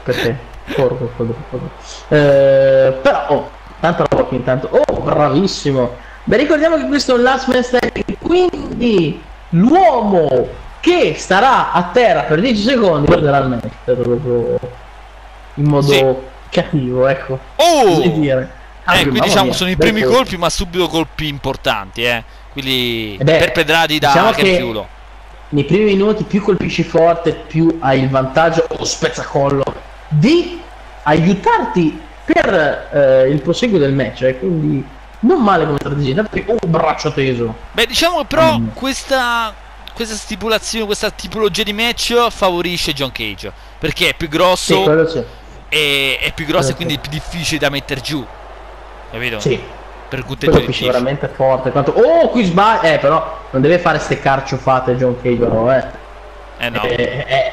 Perché? Corvo, corvo. Eh, però, oh, tanta roba intanto. Oh, bravissimo. Beh, ricordiamo che questo è un last man standing, quindi l'uomo che starà a terra per 10 secondi perderà il match, proprio in modo sì. cattivo, ecco. Oh! Dire. Ah, eh, qui diciamo mia, sono i primi colpi, colpi, ma subito colpi importanti, eh. Quindi eh beh, perpetrati da diciamo Kenfiulo. Nei primi minuti più colpisci forte, più hai il vantaggio o spezzacollo di aiutarti per eh, il proseguo del match. Eh, quindi non male come strategia, perché un braccio teso. Beh, diciamo però mm. questa, questa stipulazione, questa tipologia di match favorisce John Cage perché è più grosso sì, e è più grosso e quindi è più difficile da mettere giù. Capito? Sì. Per quello è veramente forte. Quanto... Oh, qui sbaglia. Eh, però non deve fare ste carciofate John Cage, però, eh. Eh no. Eh, eh,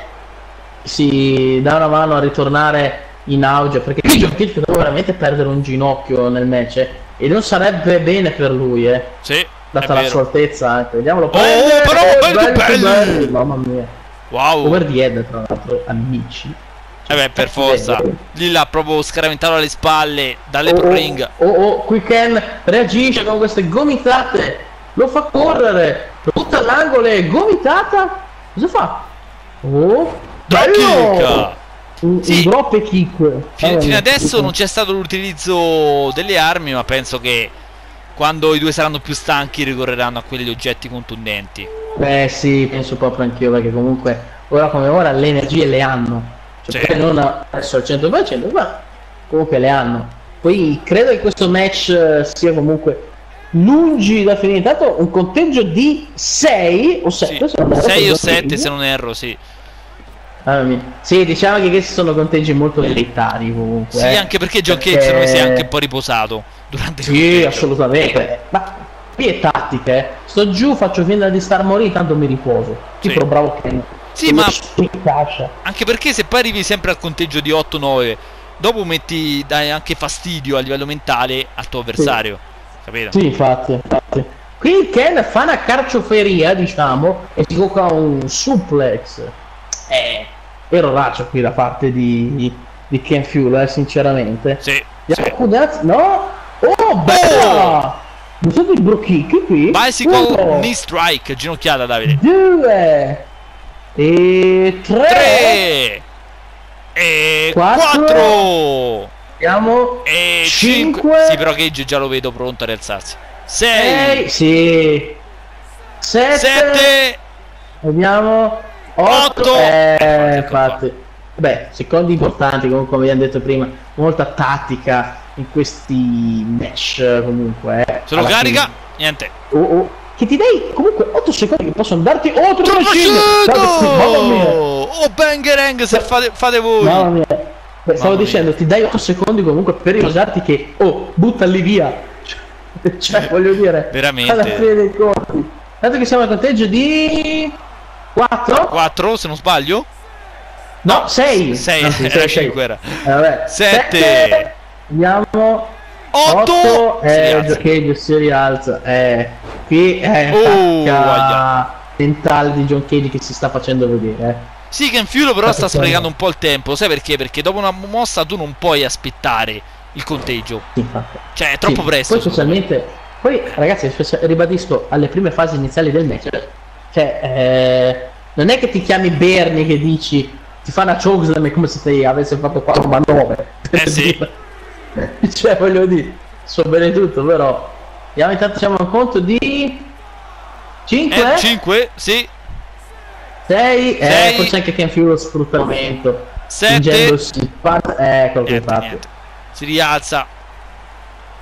si dà una mano a ritornare in auge perché John Cage poteva veramente perdere un ginocchio nel match eh, e non sarebbe bene per lui eh sì data la sua altezza anche vediamolo oh, prendere, però bello, bello, bello. mamma mia wow over the head tra l'altro amici eh beh, per forza. Lì l'ha proprio scaraventato alle spalle dalle oh, ring. Oh, oh, oh, qui Ken reagisce con queste gomitate. Lo fa correre. Lo butta all'angolo e gomitata. Cosa fa? Oh, Drop kick! Un, sì. un drop kick. Fino, fino adesso non c'è stato l'utilizzo delle armi, ma penso che quando i due saranno più stanchi ricorreranno a quegli oggetti contundenti. Beh sì, penso proprio anch'io, perché comunque ora come ora le energie le hanno. Cioè, sì. non adesso al 100%, ma comunque le hanno. Poi credo che questo match eh, sia comunque lungi da finire. Intanto un conteggio di 6 o 7 sì. 6 o 7 se non erro, sì. Ah, sì, diciamo che questi sono conteggi molto elettari comunque. Sì, eh. anche perché John perché... Cage si è anche un po' riposato durante il Sì, assolutamente. Ma qui è tattica, eh. Sto giù, faccio finta di star morire, tanto mi riposo. Tipo sì. bravo Ken. Sì, ma anche perché se poi arrivi sempre al conteggio di 8-9, dopo metti dai anche fastidio a livello mentale al tuo avversario. Sì. Capito? Sì, infatti, infatti. Qui Ken fa una carcioferia, diciamo, e si gioca un suplex. Eh erroraccio qui da parte di, di Ken Fuel, eh, sinceramente. Sì. sì. No! Oh, bella! Oh! Non so il bro kick qui. Bicycle Uno. knee strike, ginocchiata Davide. Due. E tre. tre. E quattro. quattro. Andiamo. E cinque. Sì, però Cage già lo vedo pronto a rialzarsi. Sei. Sei. Sì. Sette. Sette. Vediamo. 8 eh, infatti. Beh secondi importanti comunque come abbiamo detto prima molta tattica in questi match comunque eh. se lo carica fine. niente. Oh, oh. che ti dai comunque 8 secondi che possono darti otro oh bangerang se fate, fate voi. Mamma mia. Beh, stavo mamma dicendo mia. ti dai 8 secondi comunque per riposarti che oh buttali via. Cioè voglio dire veramente. alla fine dei conti. Dato che siamo al conteggio di 4? 4 se non sbaglio? No, 6. 6, ah, era 5 era. Eh, 7. Andiamo. 8. Eh, giocheggio si rialza. Eh, qui è oh, mentale di John Cage che si sta facendo vedere. Eh. Sì, che Fuel però sta sprecando un po' il tempo. Sai perché? Perché dopo una mossa tu non puoi aspettare il conteggio. Sì, cioè, è troppo sì. presto. Poi specialmente... Poi ragazzi, ribadisco, alle prime fasi iniziali del match cioè, eh, non è che ti chiami Bernie che dici ti fa una chokeslam come se ti avesse fatto 4 manove. Eh sì. cioè voglio dire, so bene tutto, però. Andiamo intanto siamo a conto di 5? Eh, 5, sì. 6, eh, forse anche Ken Fury lo sfruttamento. 7. Ecco che infatti. Si rialza.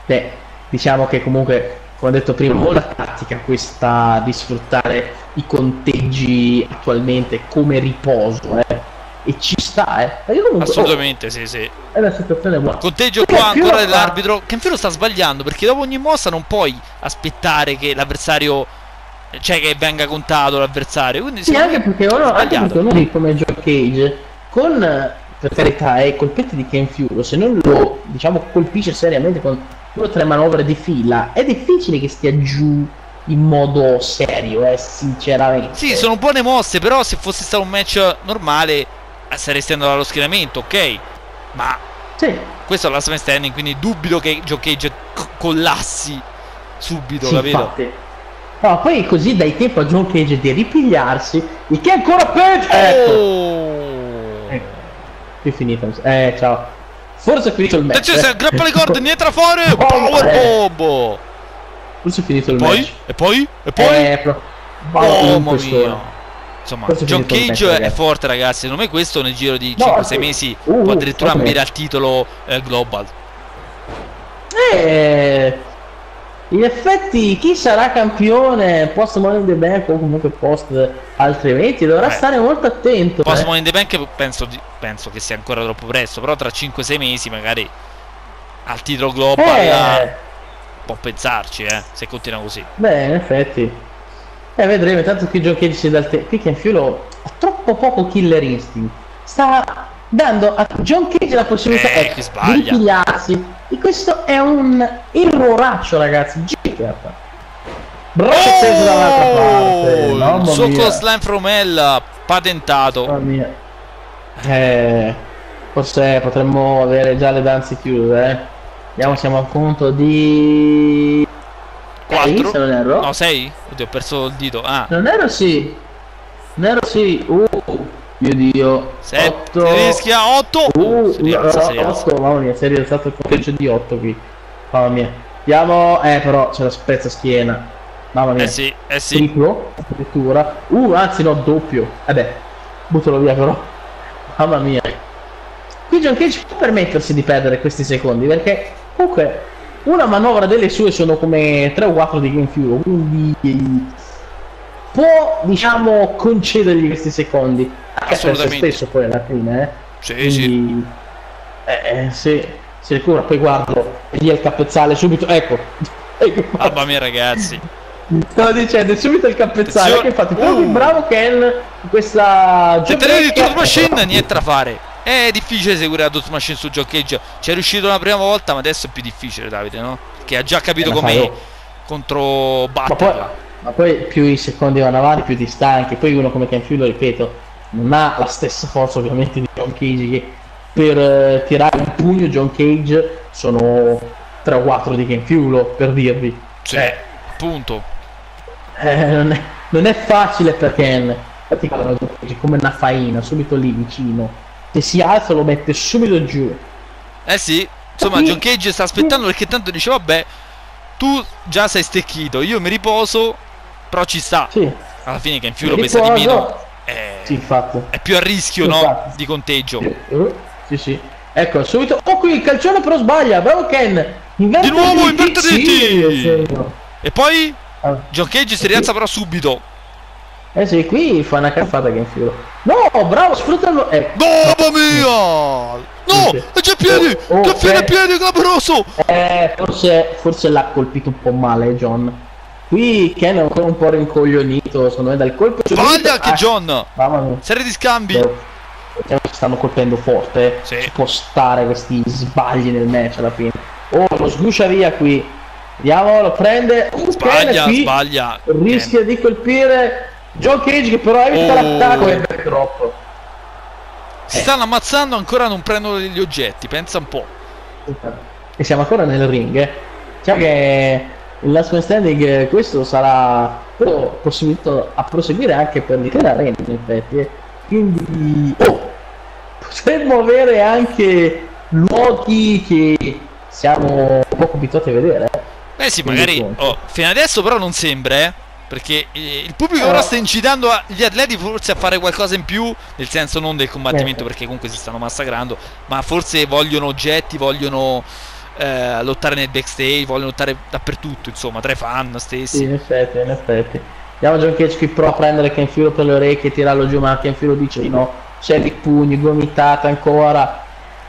Beh, diciamo che comunque, come ho detto prima, la tattica questa di sfruttare i conteggi attualmente come riposo, eh e ci sta, eh. Comunque, Assolutamente, oh, sì, sì. È una situazione buona. Conteggio perché qua ancora dell'arbitro. Kenfield sta sbagliando perché dopo ogni mossa non puoi aspettare che l'avversario. Cioè che venga contato l'avversario. Quindi sì, anche perché, uno, anche perché uno come Joe Cage, con per carità, è colpete di Ken Fury, se non lo diciamo colpisce seriamente con due o tre manovre di fila, è difficile che stia giù in modo serio, eh, sinceramente. Sì, sono buone mosse, però se fosse stato un match normale eh, saresti andato allo schieramento, ok? Ma sì. questo è la man standing, quindi dubito che Joe Cage collassi subito, sì, capito? Infatti. No, poi così dai tempo a John Cage di ripigliarsi, il che è ancora peggio. Ecco. Oh. ecco. È finito. Eh, ciao. Forse è finito il match. Attenzione, se aggrappa le corde, niente fuori. Power bomb. Forse è finito il poi? match. E poi? E poi? Eh, pro... Oh, mamma mia. Insomma, John Cage è forte, ragazzi. Secondo me questo nel giro di no, 5-6 mesi uh, può addirittura okay. ambire al titolo eh, global. Eh, in effetti, chi sarà campione post Money in the Bank o comunque post altri eventi dovrà eh. stare molto attento. Post eh. Money in the Bank penso, penso, che sia ancora troppo presto, però tra 5-6 mesi magari al titolo global eh. può pensarci, eh, se continua così. Beh, in effetti. Eh, vedremo, tanto qui si dà il tempo. Qui Kenfiulo ha troppo poco killer instinct. Sta dando a John Cage la possibilità eh, ecco, di ripigliarsi. E questo è un erroraccio, ragazzi. Gigant. Braccio oh! dall'altra parte. Socco slam from hell patentato. Mamma mia. Eh, forse potremmo avere già le danze chiuse, eh. Vediamo, siamo a punto di 4 se non erro. No, 6? Oddio, ho perso il dito. Ah. Non ero sì. Non ero sì. Uh, mio dio. 7. Rischia 8. Uh, si rialza, si rialza. 8, mamma mia, si è rialzato il conteggio di 8 qui. Mamma mia. Andiamo. Eh, però c'è la spezza schiena. Mamma mia. Eh sì, eh sì. Triplo, addirittura. Uh, anzi no, doppio. Eh beh, buttalo via però. Mamma mia. Qui John Cage può permettersi di perdere questi secondi perché comunque una manovra delle sue sono come 3 o 4 di Fury, quindi può diciamo concedergli questi secondi se stesso poi alla fine eh. sì, quindi, sì. Eh, eh, sì, si recupera poi guardo via il capezzale subito ecco, mamma mia ragazzi stavo dicendo subito il capezzale Attenzione. che infatti uh. bravo Ken questa se tenere di Machine niente da fare è difficile seguire la Dot Machine su Cage. Ci è riuscito la prima volta, ma adesso è più difficile, Davide, no? Che ha già capito eh, come contro batterla. Ma poi, ma poi più i secondi vanno avanti, più ti stanchi. Poi uno come Ken lo ripeto, non ha la stessa forza ovviamente di John Cage che per eh, tirare un pugno John Cage sono 3 o 4 di Ken Fulo, per dirvi. Eh, appunto. Eh, non, è, non, è, facile per Ken. Infatti come una faina, subito lì vicino se si alza lo mette subito giù. Eh sì, insomma John Cage sta aspettando perché tanto dice vabbè, tu già sei stecchito, io mi riposo, però ci sta. Sì. Alla fine che in più lo pesa di meno. È, sì, infatti. è più a rischio, sì, no? Di conteggio. Sì, sì. Ecco, subito. Oh, qui il calcione però sbaglia. Bravo Ken. Inverte di nuovo, inverte sì, E poi ah. John Cage si rialza però subito. Eh sì, qui fa una caffata che infilo. No, bravo, sfruttalo. Eh. Mamma mia! No, è già piedi! Oh, che fine eh. piedi, clamoroso! Eh, forse, forse l'ha colpito un po' male, John. Qui Ken è ancora un po' rincoglionito, secondo me, dal colpo. Sbaglia anche ah, John! Mamma mia. Serie di scambi. Diciamo che stanno colpendo forte. Sì. Ci può stare questi sbagli nel match alla fine. Oh, lo sguscia via qui. Andiamo, lo prende. Sbaglia, Ken, sbaglia. Rischia Ken. di colpire John Cage che però evita oh. l'attacco e backdrop. Si eh. stanno ammazzando ancora non prendono gli oggetti, pensa un po'. E siamo ancora nel ring. Eh. Diciamo che last man standing eh, questo sarà possibilità a proseguire anche per l'intera arena in effetti. Eh. Quindi oh, potremmo avere anche luoghi che siamo un po' abituati a vedere. Beh sì, magari oh, fino adesso però non sembra, eh. Perché eh, il pubblico eh. ora sta incitando gli atleti forse a fare qualcosa in più, nel senso non del combattimento eh. perché comunque si stanno massacrando, ma forse vogliono oggetti, vogliono eh, lottare nel backstage, vogliono lottare dappertutto, insomma, tra i fan stessi. Sì, in effetti, in effetti. Andiamo John Cage qui pro a prendere Ken Filo per le orecchie, tirarlo giù, ma Ken Filo dice di no. C'è il pugni, gomitata ancora,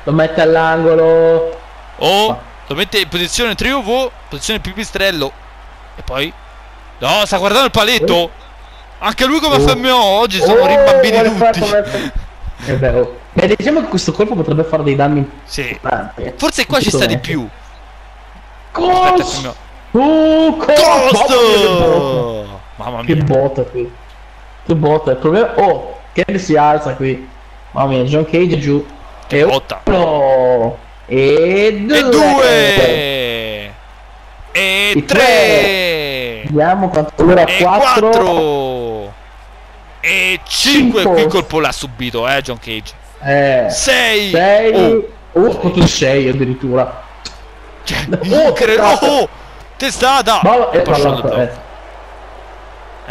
lo mette all'angolo. Oh, lo mette in posizione trionfo, posizione pipistrello. E poi... No, sta guardando il paletto! Anche lui come oh. FMO oggi sono oh, rimbambini tutti. È vero. Beh, diciamo che questo colpo potrebbe fare dei danni. Sì. Forse qua ci sta di più. Cost! Uh, Cost! Mamma mia. Che botta qui. Che botta. Il problema... Oh, Kevin si alza qui. Mamma mia, John Cage giù. Che e botta. Uno. E due. E due. E, e tre. Vediamo quanto dura 4. E 5 qui colpo l'ha subito, eh, John Cage. Eh. 6. 6. Oh, oh 6 addirittura. Cioè, oh, credo. Oh, testata. Ma è parlato, eh.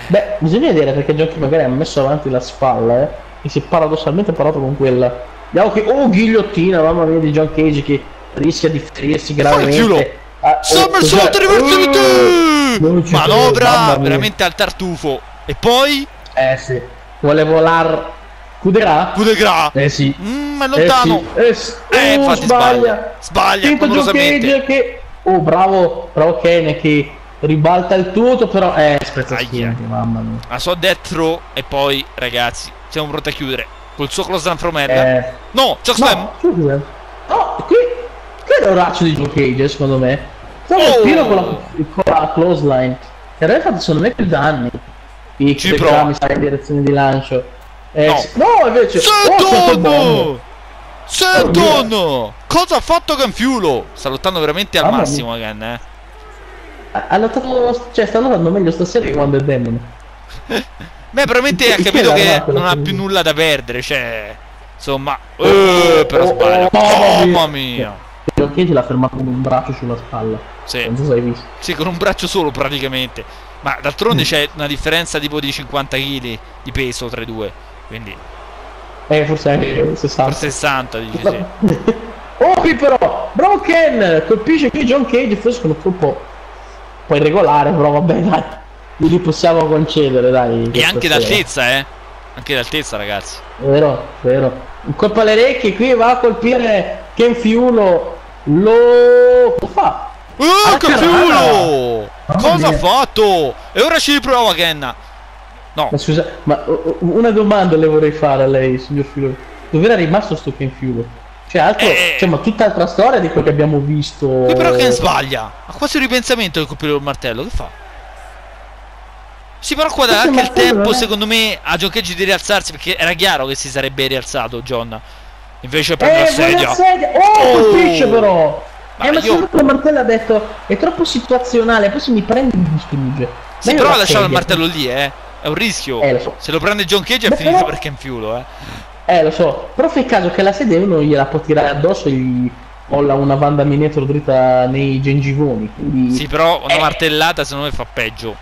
Beh, bisogna vedere perché Giochi magari ha messo avanti la spalla eh, e si è paradossalmente parlato con quella. Vediamo che. Oh, ghigliottina, mamma mia, di John Cage che rischia di ferirsi gravemente. Ah, oh, Somersault oh, reversibility! Uh, Manovra veramente al tartufo. E poi? Eh sì, vuole volare. Cuderà? Cuderà? Eh sì. Mm, è lontano. Eh, sì. eh, eh oh, infatti sbaglia. Sbaglia. Sbaglia John Cage che... Oh, bravo, bravo Kane che ribalta il tutto, però eh, spezza schienti, mamma mia. La sua death throw e poi, ragazzi, siamo pronti a chiudere. Col suo close down from eh. No, Chuck no, Slam. No, qui, qui era un raccio di Joe Cage, secondo me. Stavo oh. tiro con la, con la close line. Che avrebbe fatto, secondo me, più danni. Piccoli grammi, sai, in direzione di lancio. Eh, no. no, invece... Senton! Oh, Senton! Oh, Cosa ha fatto Canfiulo? Sta lottando veramente al Mamma massimo, Again, eh ha lottato, cioè sta lottando meglio stasera che quando è demone. Beh, probabilmente ha capito che non ha più nulla da perdere, cioè... Insomma... Eh, però oh, sbaglia. Oh, mamma mia! Perché ce l'ha fermato con un braccio sulla spalla. Sì. Non so se hai visto. Sì, con un braccio solo praticamente. Ma d'altronde mm. c'è una differenza tipo di 50 kg di peso tra i due. Quindi... Eh, forse è 60. Forse 60, dici sì. oh, qui però! Broken! Colpisce qui John Cage, forse con un colpo poi regolare, però vabbè dai, li possiamo concedere dai. E anche d'altezza, eh? Anche d'altezza ragazzi. Vero, vero. Un colpo alle orecchie qui va a colpire Ken Fiulo. Lo... Cosa fa? Uh, Ken Fiulo! Cosa ha fatto? E ora ci riprova Ken. No. Ma scusa, ma una domanda le vorrei fare a lei, signor Fiulo. Dove era rimasto sto Ken Fiulo? Cioè, altro, eh, cioè, ma tutta altra storia di quello che abbiamo visto. Qui però che sbaglia. Ha quasi un ripensamento di colpire il martello. Che fa? Sì, però qua dà anche il tempo, secondo me, a John Cage di rialzarsi. Perché era chiaro che si sarebbe rialzato John. Invece prende eh, la sedia. sedia. Oh, oh, colpisce però. Ma eh, ma io... il martello ha detto è troppo situazionale, poi se mi prende mi distrugge. Sì, però ha lasciato il martello lì, eh. È un rischio. Eh, so. Se lo prende John Cage è Beh, finito però... perché è in fiulo, eh. Eh, lo so, però fai caso che la sede uno gliela può tirare addosso e gli molla una banda miniatura dritta nei gengivoni. Quindi... Sì, però una eh. martellata secondo me fa peggio.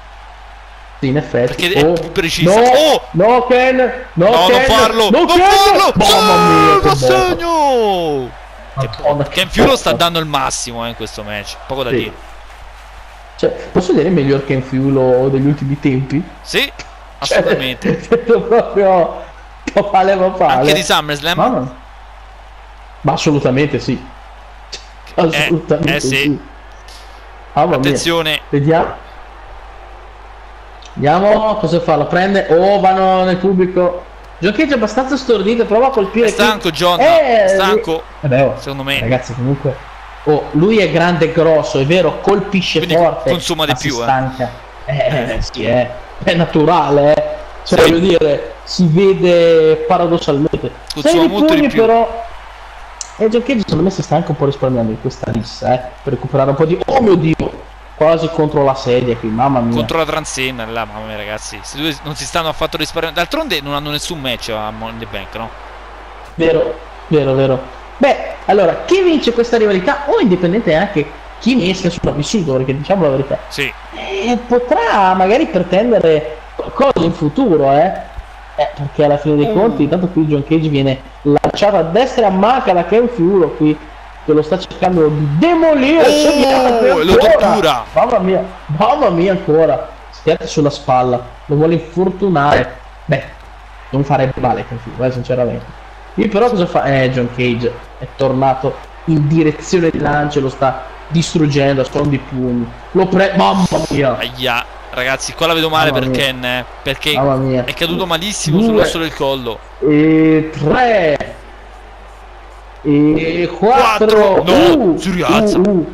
Sì, in effetti. Perché oh. è più precisa. No, oh! no Ken! No, no Ken, non farlo! No, non Ken! farlo! Mamma mia, segno! Che, Ken Fiulo sta dando il massimo eh, in questo match, poco da sì. dire. Cioè, posso dire il miglior Ken Fiulo degli ultimi tempi? Sì, assolutamente. Cioè, proprio papale papale. Anche di SummerSlam? Ma, ma assolutamente sì. Assolutamente eh, eh sì. sì. Ah, Attenzione. Vediamo. Vediamo cosa fa. Lo prende. Oh, vanno nel pubblico. È abbastanza stordito. Prova a colpire. È stanco, chi... John. Eh, stanco. Eh beh, oh, secondo me. Ragazzi, comunque. Oh, lui è grande e grosso, è vero, colpisce Quindi forte. Consuma di più. Si stanca. Eh, eh, sì, eh. È naturale, eh. Cioè, sì. voglio dire, si vede paradossalmente. Consuma molto pugni, di più. però e Cage secondo me si sta anche un po' risparmiando in questa rissa, eh, per recuperare un po' di... Oh mio Dio! Quasi contro la sedia qui, mamma mia. Contro la Transcena, là, mamma mia ragazzi. Se due non si stanno affatto risparmiando. D'altronde non hanno nessun match a Money Bank, no? Vero, vero, vero. Beh, allora, chi vince questa rivalità, o indipendente anche chi ne esca sopravvissuto, perché diciamo la verità, sì. eh, potrà magari pretendere qualcosa in futuro, eh. Eh, perché alla fine dei mm. conti, intanto qui John Cage viene lanciato a destra e a manca da Ken Fiulo qui che lo sta cercando di demolire. Oh, lo tortura! Mamma mia, mamma mia ancora. Schiatti sulla spalla, lo vuole infortunare. Beh, non farebbe male Fiulo, eh, sinceramente. Qui però cosa fa? Eh, John Cage è tornato in direzione di lancio, lo sta distruggendo a suon di pugni. Lo pre... Mamma mia! Aia, ragazzi, qua la vedo male Mamma per mia. Ken, eh, perché è caduto malissimo Due. sull'osso del collo. E tre. E quattro. No, uh, si rialza. Uh, uh.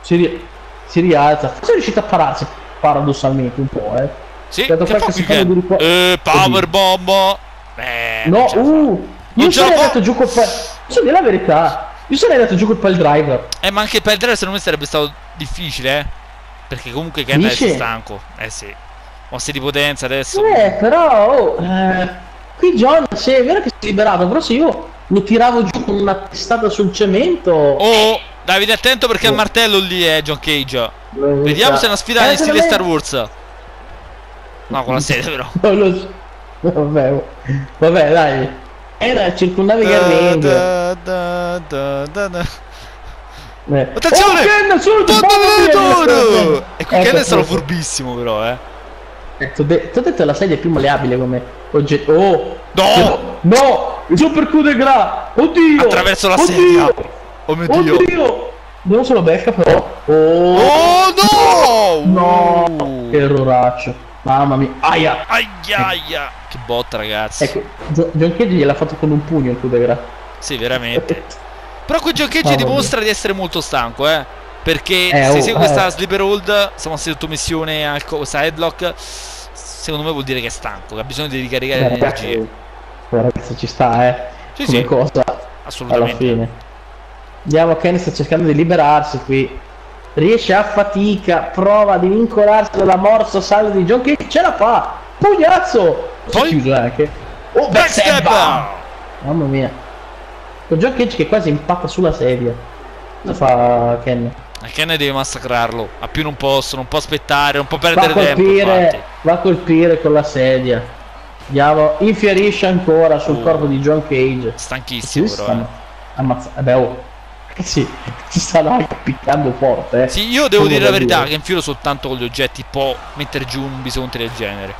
Si, ri... si, rialza. Forse è riuscito a pararsi paradossalmente un po', eh. Sì, che fa Ken? Di... Eh, power bomb. Beh, no, uh. Io sarei andato giù col. Posso dire la verità? Io sarei andato giù col pile driver. Eh, ma anche il pile driver secondo me sarebbe stato difficile, eh. Perché comunque Ken è stanco. Eh sì. Mosse di potenza adesso. Eh, però. Oh, eh, qui John, sì, è vero che si è liberato, però se io lo tiravo giù con una testata sul cemento. Oh, Davide, attento perché oh. il martello lì è John Cage. Vediamo se è una sfida eh, in stile Star Wars. No, con la sedia però. Non lo so. Vabbè, vabbè, dai. Era circunnavigamento. Da, da, da, da, da. Eh. Attenzione! Oh, Ken, solo tu! E qui Ken è stato furbissimo però, eh. Eh ti ho, de detto la sedia è più maleabile come oggetto. Oh! No! No! Il super coup de gras! Oddio! Attraverso la Oddio. sedia! Oh mio Dio! Oddio! Non se lo becca però. Oh, oh no! No! Che erroraccio. Mamma mia. Aia! Aia aia! Che botta ragazzi. Ecco, John Cage gliel'ha fatto con un pugno il Kudera. Sì, veramente. Però qui John Cage dimostra di essere molto stanco, eh. Perché eh, se oh, segue questa eh. sleeper hold, siamo a sottomissione al questa headlock, secondo me vuol dire che è stanco, che ha bisogno di ricaricare le energie. Ragazzi ci sta, eh. Sì, Come sì. cosa. Assolutamente. Alla fine. Andiamo, Kenny sta cercando di liberarsi qui riesce a fatica, prova ad vincolarsi dalla morsa salve di John Cage, ce la fa, pugnazzo, poi chiuso anche, oh backstep, mamma mia, con John Cage che quasi impatta sulla sedia, cosa fa Ken? Ken deve massacrarlo, a più non posso, non può aspettare, non può perdere va colpire, tempo, va a colpire con la sedia, andiamo, infierisce ancora sul uh, corpo di John Cage, stanchissimo però, eh. ammazza, eh beh oh sì, si stanno anche piccando forte. Eh. Sì, io devo Come dire la verità dire. che infilo soltanto con gli oggetti può mettere giù un bisonte del genere.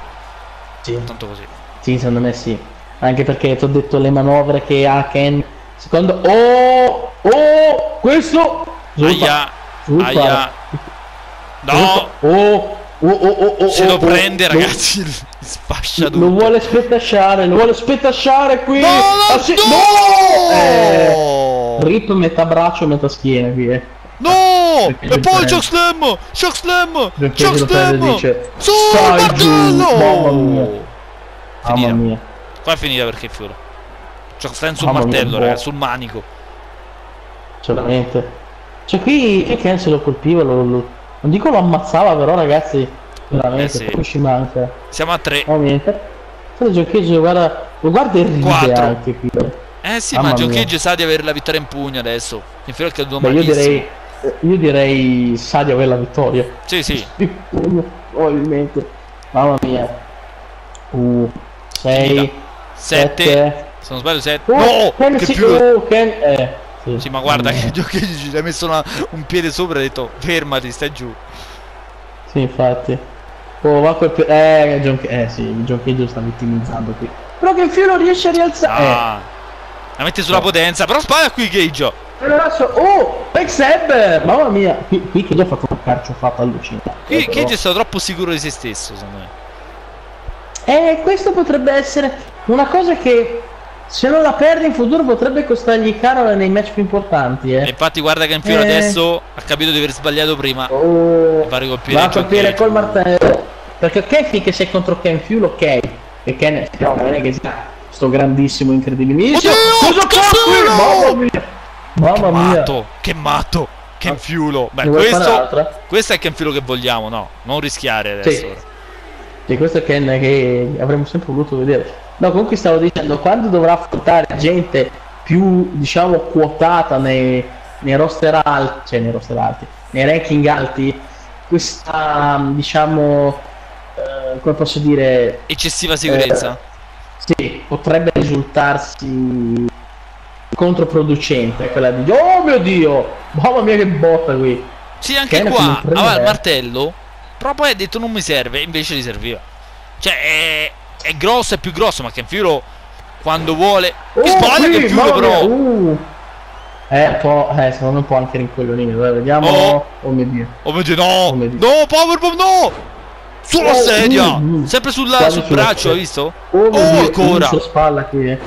Sì. Soltanto così. Sì, secondo me sì. Anche perché ti ho detto le manovre che ha Ken. Secondo... Oh! Oh! Questo! Aia! Aia! No! Oh! Oh, oh, oh, oh, Se lo oh, prende, oh, ragazzi, lo, sfascia tutto. Lo vuole spettasciare, lo vuole spettasciare qui. No, no, ah, sì, no! Eh, rip metà braccio, metà schiena qui, eh. No! e poi shock slam! Shock slam! Shock slam! Sul martello! Mamma mia. Qua è finita perché fiore. Shock slam sul martello, mia, ragazzi, sul manico. Veramente. Cioè qui, che se lo colpiva, lo, lo non dico lo ammazzava, però ragazzi, veramente, eh sì. ci manca. Siamo a 3. Oh, niente. Però Giocheggio, guarda, lo guarda e ride 4. anche qui. Eh sì, Mamma ma Giocheggio sa di avere la vittoria in pugno adesso. Infine che Beh, io direi, io direi sa di avere la vittoria. Sì, sì. Probabilmente. Mamma mia. Uh, 6, 7, se non sbaglio 7. Oh, no! Ken che si, più... oh, Ken, eh. Sì, sì ma guarda che Giochi ci ha messo una, un piede sopra e ha detto fermati, stai giù. Sì, infatti. Oh, va quel Eh, John... eh sì, John Cage sta vittimizzando qui. Però che filo riesce a rialzare. Ah. Eh. La mette sulla oh. potenza, però spara qui Cage. Oh, Backstab! Mamma mia, qui, qui Cage ha fatto un calcio fatto allucinante. Qui Cage è stato troppo sicuro di se stesso, secondo me. Eh, questo potrebbe essere una cosa che se non la perde in futuro potrebbe costargli caro nei match più importanti. Eh. E infatti guarda che in più eh. adesso ha capito di aver sbagliato prima. Oh, va a colpire col martello. Perché ok che sei contro Ken Fuel, ok. E Ken no, non è che sia sto grandissimo, incredibilissimo. Cosa cazzo? Mamma mia. Mamma mia. Matto, che matto. Ken. Fiulo. Beh, questo, questo è Ken Fiulo che vogliamo, no? Non rischiare adesso. Sì. sì, questo è Ken che avremmo sempre voluto vedere. No, comunque stavo dicendo, quando dovrà affrontare gente più diciamo quotata nei, nei roster alti, cioè nei roster alti, nei ranking alti, questa diciamo eh, come posso dire eccessiva sicurezza. Eh, sì, potrebbe risultarsi controproducente quella di oh mio dio, mamma mia che botta qui. Sì, anche Ken qua aveva il martello, però poi ha detto non mi serve, invece gli serviva. Cioè è, è grosso, è più grosso, ma che Firo quando vuole. Oh, che sbaglia che Firo però. Uh. Eh, po', eh, secondo me può anche rincoglionire. Vediamo. Oh. oh mio dio. Oh mio dio, no! Oh mio dio. No, Powerbomb, no! Sulla oh, sedia! Mm, mm. Sempre sulla, sul braccio, hai visto? Oh, oh ancora! spalla qui.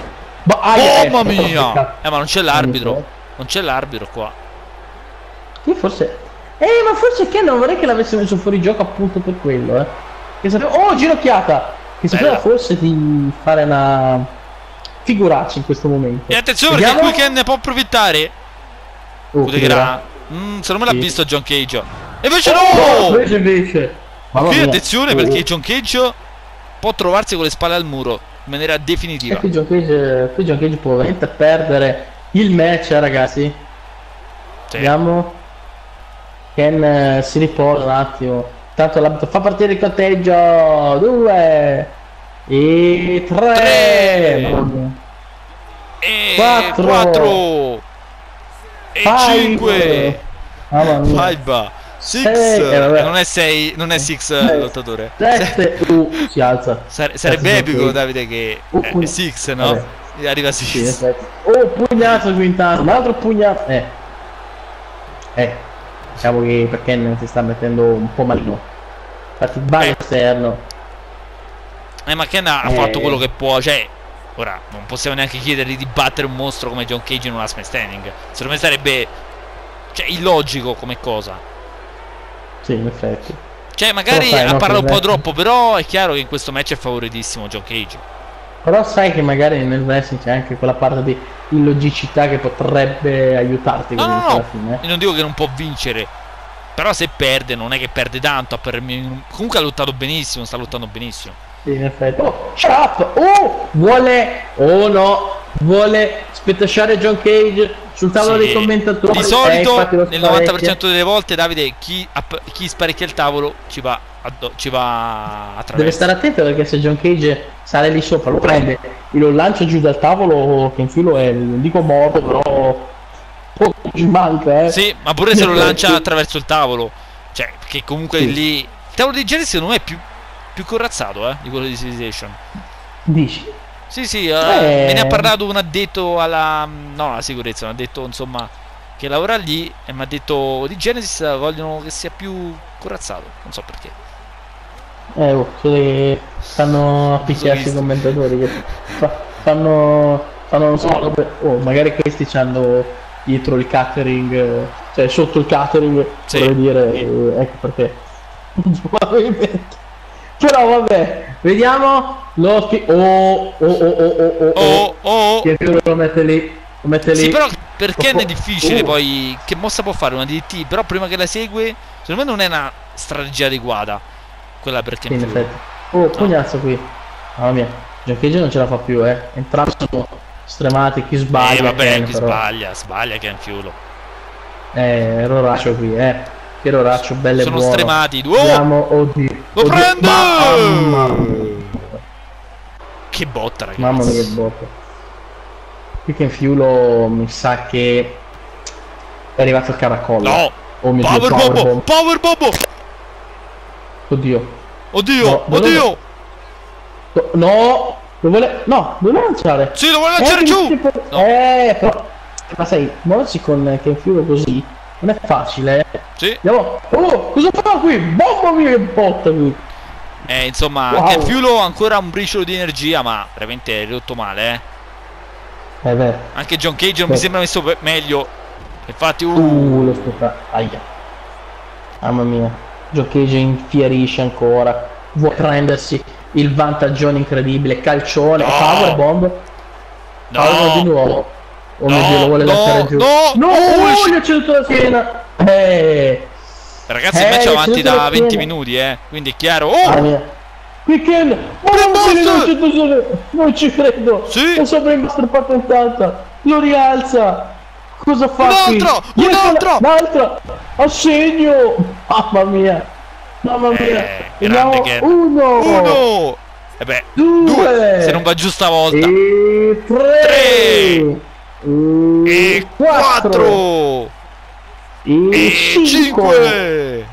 Ma, ah, Mamma eh, mia! Eh, ma non c'è l'arbitro. Non c'è l'arbitro qua. Qui forse. Eh, ma forse che non vorrei che l'avesse messo fuori gioco appunto per quello, eh. Che sapeva... Oh, ginocchiata! Che sapeva Bella. forse di fare una figuraccia in questo momento. E attenzione Vediamo... perché qui Ken può approfittare. Oh, mm, se non me l'ha sì. visto John Cage. E invece oh, no! Invece invece. Qui attenzione oh. perché John Cage può trovarsi con le spalle al muro in maniera definitiva. E qui John Cage, qui John Cage può veramente perdere il match, eh, ragazzi. Sì. Vediamo. Ken eh, si riposa un attimo. Tanto l'abito fa partire il conteggio. Due e tre. tre e quattro, quattro e five. cinque. Five. Six. Eh, non è 6, non è 6 lottatore. 7 uh, si alza. Sare sarebbe epico Davide che uh, è 6, no? Vabbè. Arriva 6. Sì, oh, pugnato qui intanto, un altro pugnato. Eh. Eh. Diciamo che perché si sta mettendo un po' malino. Infatti va eh. esterno. Eh ma Ken ha eh. fatto quello che può, cioè ora non possiamo neanche chiedergli di battere un mostro come John Cage in una smash standing. Secondo me sarebbe cioè illogico come cosa. Sì, in effetti. Cioè, magari sai, ha parlato un po' troppo, però è chiaro che in questo match è favoritissimo John Cage. Però sai che magari nel wrestling c'è anche quella parte di illogicità che potrebbe aiutarti no, no, no. alla fine. Eh? Non dico che non può vincere. Però se perde non è che perde tanto. Comunque ha lottato benissimo, sta lottando benissimo. Sì, in effetti. Oh, shut Oh, vuole... Oh no, vuole spettacciare John Cage sul tavolo sì. dei commentatori. Di solito, eh, nel 90% delle volte, Davide, chi, chi sparecchia il tavolo ci va, ci va attraverso. Deve stare attento perché se John Cage sale lì sopra, lo prende e lo lancia giù dal tavolo, che in filo è, non dico morto, però ci manca, eh. Sì, ma pure se lo lancia attraverso il tavolo. Cioè, che comunque sì. lì... Il tavolo di Genesis secondo me è più, più corazzato, eh, di quello di Civilization. Dici? Sì, sì, uh, eh... me ne ha parlato un addetto alla, no, alla sicurezza, un addetto insomma che lavora lì e mi ha detto di Genesis vogliono che sia più corazzato, non so perché. Eh, oh, che stanno a picchiarsi i commentatori che fanno, fanno non so, oh, magari questi hanno dietro il catering, cioè sotto il catering, sì. vorrei dire, eh, ecco perché. Però vabbè, vediamo lo spi- oh, oh, oh, oh, oh, oh, oh, oh. Che lo mette lì. Lo mette lì. Sì, però perché oh, è difficile oh. poi che mossa può fare una DT, però prima che la segue, secondo me non è una strategia adeguata quella perché sì, in effetti. Oh, pugnazzo qui. Mamma mia. Giancheggio non ce la fa più, eh. Entrambi sono stremati, chi sbaglia. Eh, vabbè, Ken, chi però. sbaglia, sbaglia che è un fiulo. Eh, erroraccio qui, eh. Piero Raccio, belle Sono buono. stremati. Oh! Andiamo, oddio. Lo oddio. prende! Mamma Che botta, ragazzi. Mamma mia, che botta. Qui che infiulo mi sa che è arrivato il caracollo. No! Oh mio power Dio, power Bobo! Bomb. Power Bobo! Oddio. Oddio! No, oddio! No! Lo vuole... No, lo vuole lanciare. Sì, lo vuole lanciare eh, giù! No. Eh, però... Ma sai, muoversi con Kenfiulo così non è facile. Sì. Andiamo. Oh, cosa fa qui? Bomba mia che botta qui. Eh, insomma, wow. che Fiulo ha ancora un briciolo di energia, ma veramente è ridotto male, eh. È vero. Anche John Cage non Beh. mi sembra messo meglio. Infatti, uh, uh lo spettacolo. Aia. Mamma mia. John Cage infierisce ancora. Vuole prendersi il vantaggio incredibile. Calcione. No. Power bomb. No. Power di nuovo. Oh no, mio dio, lo vuole no, lasciare giù. No, no, oh, oh gli ha ceduto la schiena. Eh. Ragazzi, il match è eh, avanti da 20 minuti, eh. Quindi è chiaro. Oh! Ah, Weekend! Ma non, non, non ci credo! Sì! Non so Brainbuster fatto in tanta! lo rialza. Cosa fa un altro, qui? Un altro! Un altro! Assegno! Mamma mia! Mamma mia! Eh, grande uno! Uno! E beh, Due! due, se non va giù stavolta. E tre! Tre! E quattro! E, E cinque! cinque!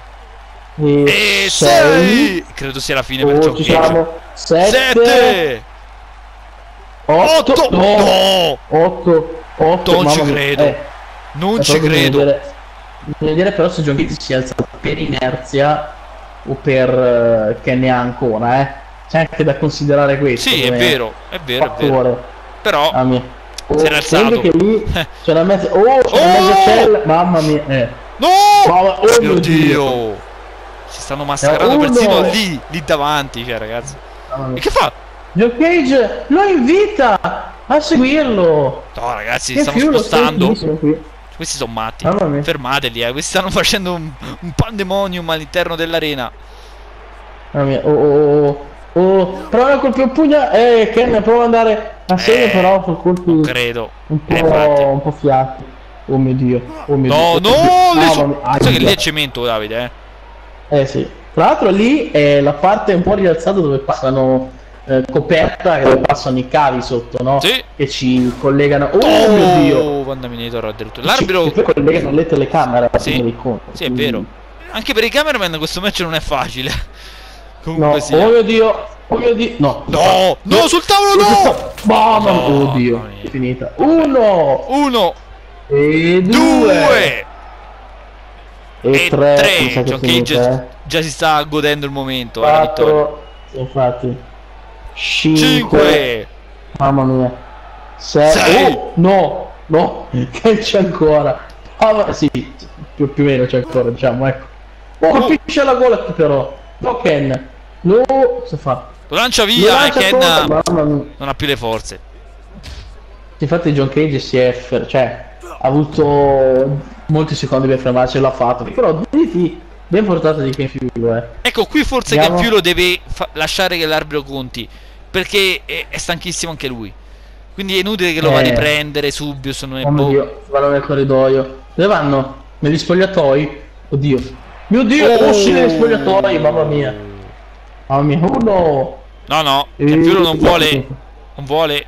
E, E sei! sei! Credo sia la fine per Oh, John ci Cage. siamo! Sette! Sette! Otto! Otto! No! No! Otto! Otto! Non ci credo. Eh, Non ci credo. Bisogna vedere, vedere però se John Cage si alza per inerzia o per eh, che ne ha ancora, eh. C'è anche da considerare questo. Sì, è vero, è vero, è vero. Però mia. Oh, Si era alzato. che lì c'è una mezza. Oh, c'è una Oh! mezza cella. Mamma mia. Eh. No! Mamma- oh mio mio Dio! Dio. Si stanno massacrando uno. persino lì, lì davanti, cioè ragazzi. E che fa? John Cage lo invita a seguirlo. No ragazzi, Che fiulo spostando. Questi sono matti. Mia. Fermateli, eh. Questi stanno facendo un, un pandemonium all'interno dell'arena. Mamma mia. Oh, oh, oh. Oh, prova a colpire un pugno. Eh, Ken prova ad andare a segno, Eh, però con colpi Non credo. un po', Eh, un po' fiati. Oh mio dio. Oh mio No, dio. no, Mamma su- mia. Sai che lì è cemento, Davide, eh. Eh sì. Tra l'altro lì è la parte un po' rialzata dove passano eh, coperta dove passano i cavi sotto, no? Sì. Che ci collegano. Oh, mio dio! Oh, quando addirittura. L'arbitro Che poi collegano le telecamere Sì. conto. Sì, è vero. Anche per i cameraman questo match non è facile. No, Comunque sia. oh mio dio! Oh mio dio! No! No, no, sul tavolo no! Mamma mia! No, Oddio! mia. È finita. Uno! Uno, E due! E, e tre! tre. mi sa che è John finita, Cage eh. già si sta godendo il momento, eh. Quattro! Infatti. Cinque! Cinque. Mamma mia. Sei. Sei. Oh, no, no, che c'è ancora. Ah, sì, più, più o meno c'è ancora, diciamo, ecco. Oh, colpisce la gola però. No, Ken. No, cosa fa? Lo lancia Lo via e lancia Ken contro- Mamma mia. non ha più le forze. Infatti John Cage si è, cioè, ha avuto molti secondi per fermarsi, l'ha fatto. Però DDT ben portato di Ken Fulo, eh. Ecco, qui forse Andiamo. che Fiulo deve lasciare che l'arbitro conti. Perché è, è stanchissimo anche lui. Quindi è inutile che lo va a Eh. riprendere subito. Se non è Oh mio boh. dio, vanno nel corridoio. Dove vanno? Negli spogliatoi? Oddio. Mio dio, oh, sì, negli spogliatoi, mamma mia. Mamma mia, uno. No, no, Eh, che Fiulo non vuole. sì. Non vuole.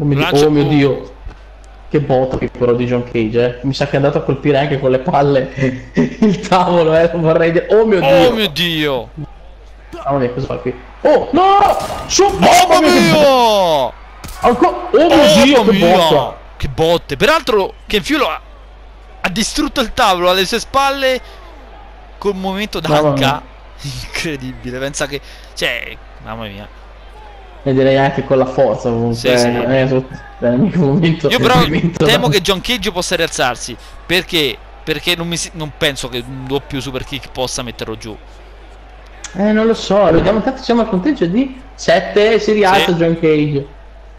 Oh mio, dio, oh mio oh. dio. Che botta che però di John Cage, eh. Mi sa che è andato a colpire anche con le palle il tavolo, eh. Vorrei dire. Oh mio dio. Oh mio dio! Mamma mia, cosa fa qui? Oh, no! Su, Mamma mia! bo- Ancora- Oh mio Oh dio, che mia! botta! Che botte! Peraltro, che Fiulo ha, ha distrutto il tavolo alle sue spalle col momento Mamma d'H. mia. Incredibile, pensa che. Cioè, mamma mia. E direi anche con la forza comunque. Sì, sì. è l'unico momento. Io però momento temo da- che John Cage possa rialzarsi. Perché? Perché non, mi si- non penso che un doppio super kick possa metterlo giù. Eh, non lo so, vediamo tanto siamo al conteggio di 7 si rialza Sì. John Cage.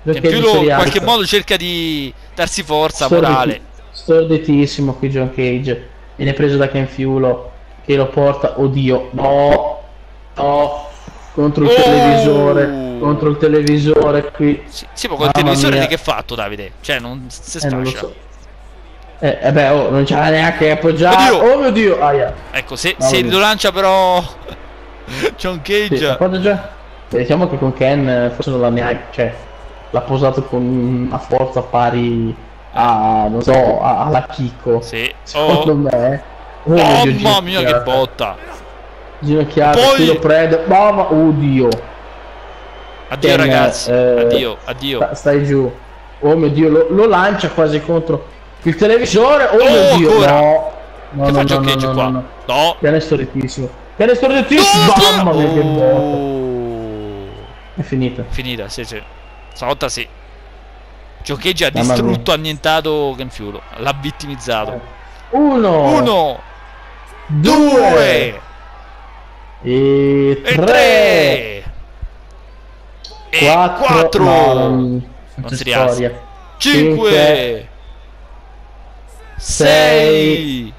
John Che Cage Fiulo si in qualche modo cerca di darsi forza Storditi- morale. Storditissimo qui John Cage. Viene preso da Ken Fiulo che lo porta. Oddio, no. No. Contro il Oh! televisore. Contro il televisore qui. Sì, sì, ma col Mamma televisore di che è fatto, Davide? Cioè, non si Eh, non lo sfascia. Eh, eh beh, oh, non c'era neanche appoggiato. Oddio! Oh mio dio, aia. Ecco, se, Mamma se lo lancia però John Sì, Cage. appoggia già. Eh, Diciamo che con Ken eh, forse non l'ha neanche, cioè, l'ha posato con una forza pari a, non so, a- alla Chicco. Sì. Secondo Oh, me. Oh, mio Dio, mamma mia che botta. Ginocchiata, Poi- lo prende. Mamma, oddio. Addio Ken, ragazzi. eh, Addio, addio. Sta- stai giù. Oh mio Dio, lo, lo lancia quasi contro il televisore. Oh, Oh, mio Dio, ancora? no. No, che no, fa no, John no, no, qua? no, no. No. Piano stortissimo. Piano stortissimo. Mamma mia che botta. Oh. È finita. Finita, sì, sì. Stavolta sì. Cage ha distrutto, annientato Ken Fiulo. L'ha vittimizzato. Uno. Uno, Due. E e tre. E Quattro. quattro. No, non, Non si rialza. Cinque. Sei.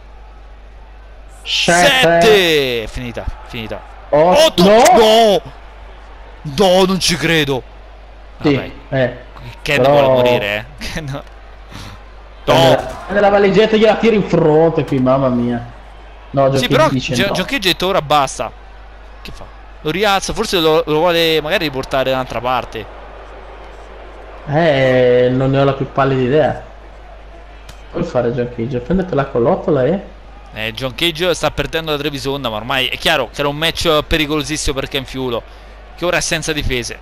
Sette. Sette. È finita, finita. Otto. Otto. No. No. No, non ci credo. Sì, eh. Ken Però... vuole morire, eh. no. no. Nella valigetta gliela tira in fronte qui, mamma mia. No, sì, però no. John Cage ora basta. Che fa? Lo rialza, forse lo, lo vuole magari riportare da un'altra parte. Eh, non ne ho la più pallida idea. Puoi fare John Cage? Prende per la collottola e... Eh, John Cage sta perdendo la Trevisonda, ma ormai è chiaro che era un match pericolosissimo per Ken Fiulo, che ora è senza difese.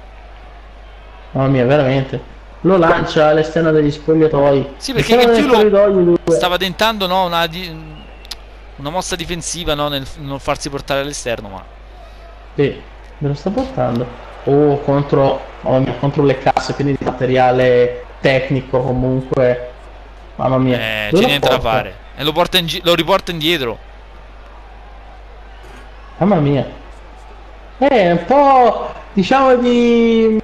Mamma mia, veramente. Lo lancia all'esterno degli spogliatoi. Sì, perché Ken Fiulo stava tentando no, una, una, mossa difensiva no, nel non farsi portare all'esterno, ma... Sì, me lo sta portando. Oh, contro, oh, mia, contro le casse, quindi di materiale tecnico comunque. Mamma mia. Eh, c'è niente da fare. E lo, lo riporta indietro. Mamma mia. È un po' diciamo di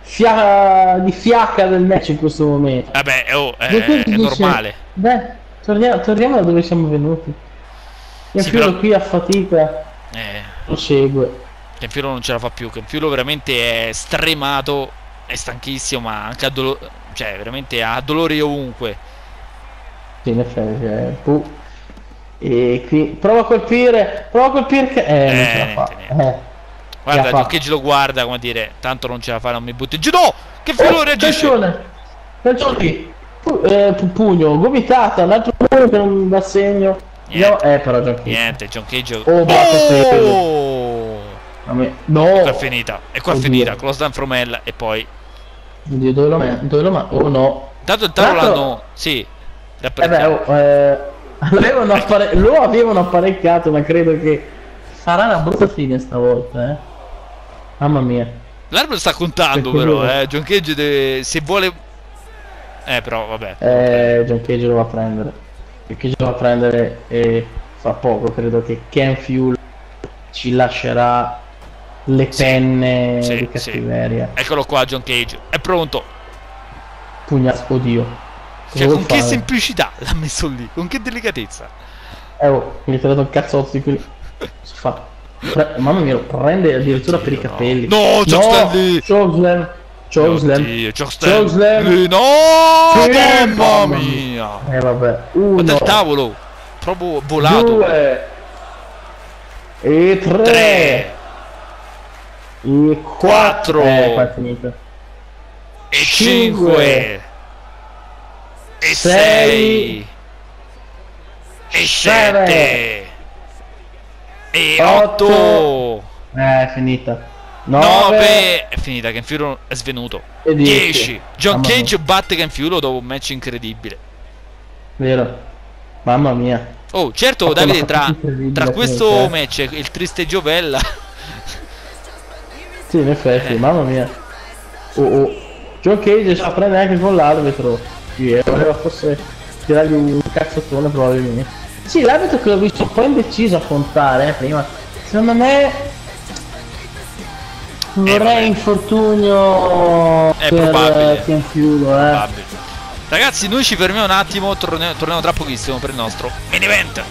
Fia... di fiacca del match in questo momento. Vabbè, oh, è, è dice, normale. Beh, torniamo, torniamo, da dove siamo venuti. Il sì, però... qui a fatica. Eh. Prosegue. Kenfiolo non ce la fa più. Kenfiolo veramente è stremato, è stanchissimo, ma anche a dolore. Cioè, veramente ha dolori ovunque. Sì, in effetti, cioè, puh. E qui prova a colpire, prova a colpire che eh, eh non ce la fa. Eh. Guarda, Giocheggi lo guarda, come dire, tanto non ce la fa, non mi butti giù. No! Che filo oh, reagisce? Calcione! Pu eh, pugno, gomitata, un altro pugno che non dà segno. Niente, eh, però John Cage. Niente, John Cage. Oh, oh! No! E qua è finita, e qua è finita. Close down from Hell e poi. Oddio, dove lo, dove lo ma? Oh no. Tanto il tavolo l'hanno. Sì, eh beh, oh, eh, avevano appare- lo avevano apparecchiato, ma credo che sarà una brutta fine stavolta, eh. Mamma mia. L'arbitro sta contando Perché però, eh. John Cage deve... se vuole... Eh però vabbè. Eh, John Cage lo va a prendere. John Cage lo va a prendere e fa poco, credo che Ken Fuel ci lascerà le penne sì, di cattiveria. Sì. Eccolo qua John Cage, è pronto. Pugna, oddio. Cioè, con fare? che semplicità l'ha messo lì, con che delicatezza. Eh, oh, mi hai trovato un cazzotto di quelli. Si fa. Pre mamma mia, lo prende addirittura Oddio, per i capelli. No, Chokeslam! Chokeslam! Chokeslam! Chokeslam! No! Mamma mia! Eh, vabbè. Uno. Guarda il tavolo! Proprio volato. Due. E tre. tre. E quattro. Eh, qua è finito. E cinque. cinque e 6 e 7 e 8 eh è finita. 9 è finita Ken Fury è svenuto. 10 John Cage batte Ken Fury dopo un match incredibile. Vero. Mamma mia. Oh certo Davide tra, tra questo match e il triste Giovella. Sì in effetti eh. mamma mia. Oh, oh. John Cage sa prendere anche con l'arbitro sì, eh, voleva forse tirargli un cazzottone probabilmente. Sì, l'arbitro che l'ho visto un po' indeciso a contare eh, prima. Secondo me vorrei eh, infortunio è per probabile. Chianfiulo, eh. Probabile. Ragazzi, noi ci fermiamo un attimo, torniamo, torniamo tra pochissimo per il nostro main event.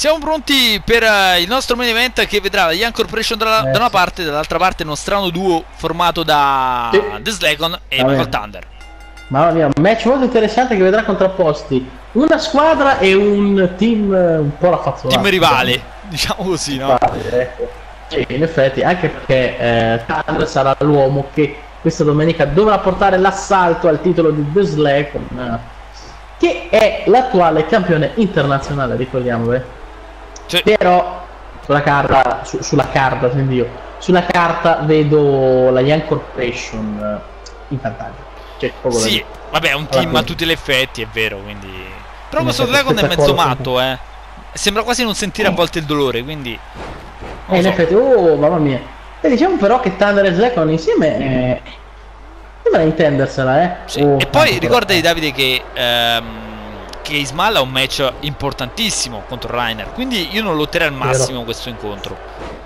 Siamo pronti per uh, il nostro main event che vedrà la Young Corporation da, eh, da una parte, dall'altra parte uno strano duo formato da sì. The Slagon e Michael Thunder. Mamma mia, un match molto interessante che vedrà contrapposti una squadra e un team eh, un po' raffazzolato. Team rivale, diciamo così, no? Ecco. Sì, in effetti, anche perché eh, Thunder sarà l'uomo che questa domenica dovrà portare l'assalto al titolo di The Slagon, eh, che è l'attuale campione internazionale, ricordiamolo. Eh. Sì. Però sulla carta, su, sulla carta, io, sulla carta vedo la Young Corporation eh, in vantaggio. Cioè, sì, vabbè, è un team a tutti gli effetti, è vero, quindi... Però questo Dragon è mezzo matto, eh. Sembra quasi non sentire a volte il dolore, quindi... Eh, in so. effetti, oh, mamma mia. E diciamo però che Thunder e Slagon insieme... Eh, sembra intendersela, eh. Sì. Oh, e poi ricordati, Davide, che... Ehm, che Ismail ha un match importantissimo contro Rainer, quindi io non lotterei al massimo Vero. questo incontro.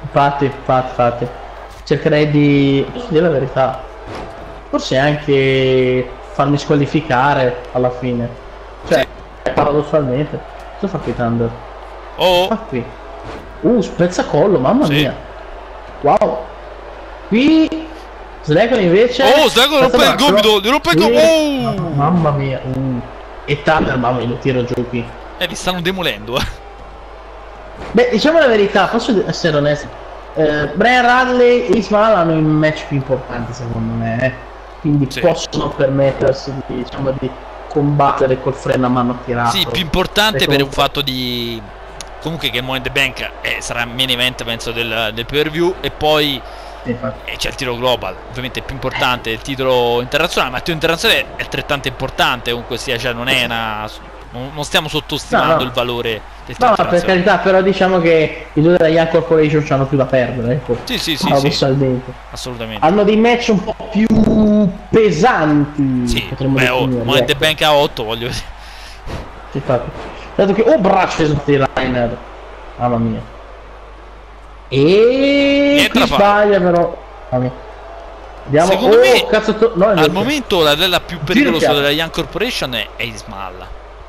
Infatti, infatti, infatti. Cercherei di... Posso dire la verità forse anche farmi squalificare alla fine. Cioè, sì. paradossalmente. Cosa fa qui Thunder? Oh! Fa qui. Uh, spezzacollo, mamma sì. mia. Wow. Qui Slagon invece. Oh, Slagon rompe il gomito, rompe il gomito. Oh. Mamma mia. Uh. E Thunder, mamma mia, lo tiro giù qui. Eh, li stanno demolendo, eh. Beh, diciamo la verità, posso essere onesto. Eh, Brian Radley e Ismail hanno i match più importanti secondo me. Eh quindi sì. possono permettersi di, diciamo, di combattere col freno a mano tirato. Sì, più importante per un fatto di comunque che il Money the Bank è, sarà main event penso del, del pay per view e poi sì, c'è il titolo global ovviamente più importante il titolo internazionale ma il titolo internazionale è altrettanto importante comunque sia cioè non è una non stiamo sottostimando no, no. il valore del No, per carità, però diciamo che i due della Young Corporation hanno più da perdere, ecco. Sì, sì, sì, sì. Assolutamente. Hanno dei match un po' più pesanti. Sì, potremmo beh, oh, Money the Bank a 8, voglio dire. Sì, infatti. Dato che oh braccio di Rainer. Mamma mia. E Niente qui sbaglia però. Andiamo. Secondo oh, me, cazzo to... no, al momento la, la più pericolosa della Young Corporation è, è Ismal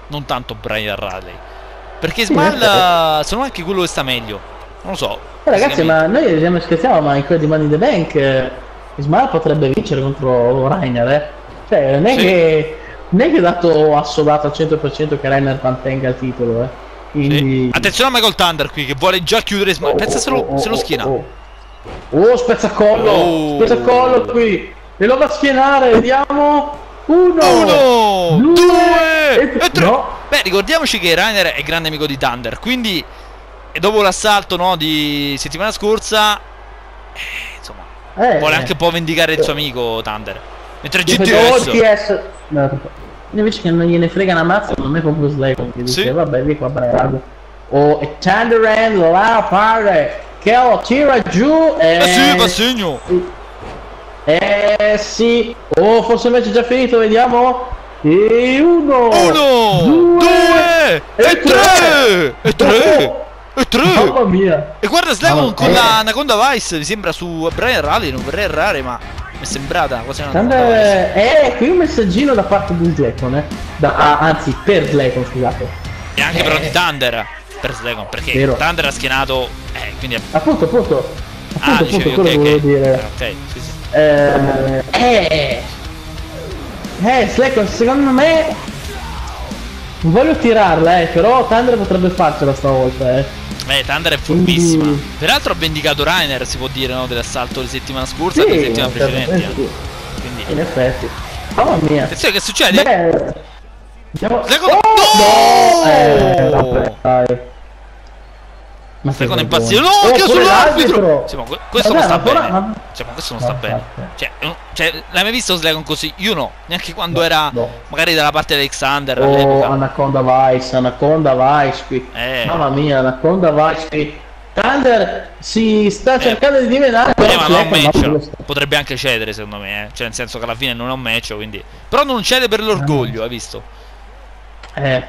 non tanto Brian Riley. Perché Small sono anche quello che sta meglio. Non lo so. Eh, ragazzi, ma noi diciamo scherziamo, ma in quello di Money in the Bank eh, Small potrebbe vincere contro Rainer, eh? Cioè, non è sì. che non è che è dato assodato al 100% che Rainer mantenga il titolo, eh. Quindi... Sì. Attenzione a Michael Thunder qui che vuole già chiudere. Oh, Pensa oh, se lo, oh, se lo schiena. Oh, oh. oh spezzacollo! Oh. Spezzacollo qui! E lo va a schienare, vediamo! Uno, Uno due, due, e tre. No. Beh, ricordiamoci che Rainer è grande amico di Thunder, quindi e dopo l'assalto no, di settimana scorsa, eh, insomma, eh, vuole anche un po' vendicare il suo amico Thunder. Mentre GTS... GTS... No, invece che non gliene frega una mazza, non è proprio Slayer che dice, sì. vabbè, via qua bravo. O oh, Thunder la parte che lo tira giù e... Eh sì, va segno! Eh sì. Oh, forse match è già finito, vediamo. E uno. Uno. Due. due e, tre. E tre. Oh. E tre! Mamma mia! E guarda Slagon con la Anaconda Vice, mi sembra su Brian Rally, non vorrei errare, ma mi è sembrata quasi una Tante... Eh, qui un messaggino da parte di Slagon, eh. Da, ah, anzi, per Slagon, scusate. E anche eh. però di Thunder per Slagon, perché Vero. Thunder ha schienato. Eh, quindi. Appunto, appunto. Appunto, ah, appunto, quello okay, volevo okay. dire. Ok, sì, sì. Eh, eh, eh, Slack, secondo me non voglio tirarla, eh, però Thunder potrebbe farcela stavolta, eh. Beh, Thunder è furbissima. Quindi... Peraltro ha vendicato Rainer, si può dire, no, dell'assalto di settimana scorsa sì, e della settimana precedente. Eh, sì. Quindi... In effetti. Mamma mia. Attenzione, che succede? Beh... Andiamo... Secondo... Oh, no! Eh, vabbè, dai. Ma secondo impazzito. No, oh, che sull'arbitro! Sì, ma questo non sta bene. Ma... Cioè, ma questo non sta bene. Cioè, cioè, l'hai mai visto Slagon così? Io no, neanche quando era magari dalla parte di Alexander. Oh, Anaconda Vice, Anaconda Vice qui. Eh. Mamma mia, Anaconda Vice qui. Thunder si sta eh. cercando di dimenare eh, ma non match. potrebbe anche cedere secondo me eh. cioè nel senso che alla fine non è un match quindi però non cede per l'orgoglio hai visto eh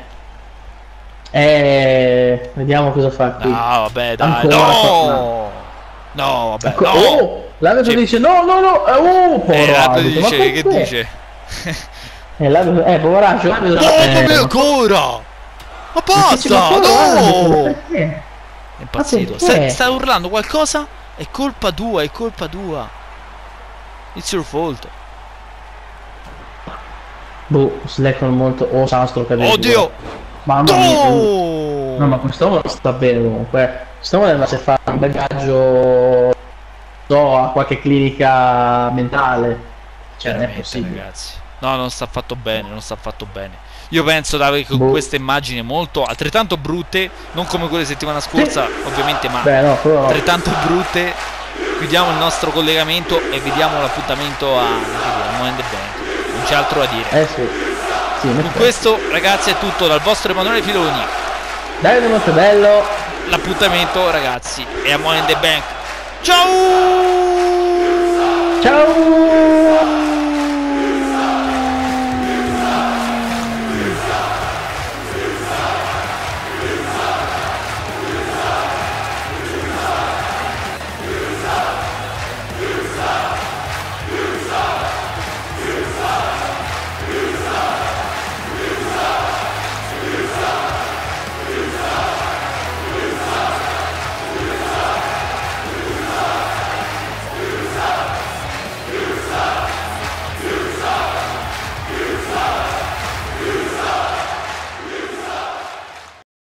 eh, vediamo cosa fa qui. No, vabbè, dai. Ancora, no! No, vabbè. no. Oh, l'arbitro dice no, no, no. Eh, oh, eh, l'arbitro dice, che dice? eh, l'arbitro, eh, poveraccio. No, eh, ancora! Ma basta! No! È impazzito. Sta, sta urlando qualcosa? È colpa tua, è colpa tua. It's your fault. Boh, Slackon molto... Oh, Sastro cadete. Oddio! Mamma mia. No, ma quest'uomo sta bene comunque. Quest'uomo deve se fa un bagaggio... So, a qualche clinica mentale. Cioè, non è possibile. Ragazzi. No, non sta fatto bene, non sta fatto bene. Io penso Davide con boh. queste immagini molto altrettanto brutte, non come quelle settimana scorsa, ovviamente, ma Beh, no, però... altrettanto brutte. Chiudiamo il nostro collegamento e vediamo l'appuntamento a, a Bank. Non c'è altro da dire. Eh sì. Sì con questo, ragazzi, è tutto dal vostro Emanuele Filoni. Dai, molto bello. L'appuntamento, ragazzi, è a Money in the Bank. Ciao! Ciao!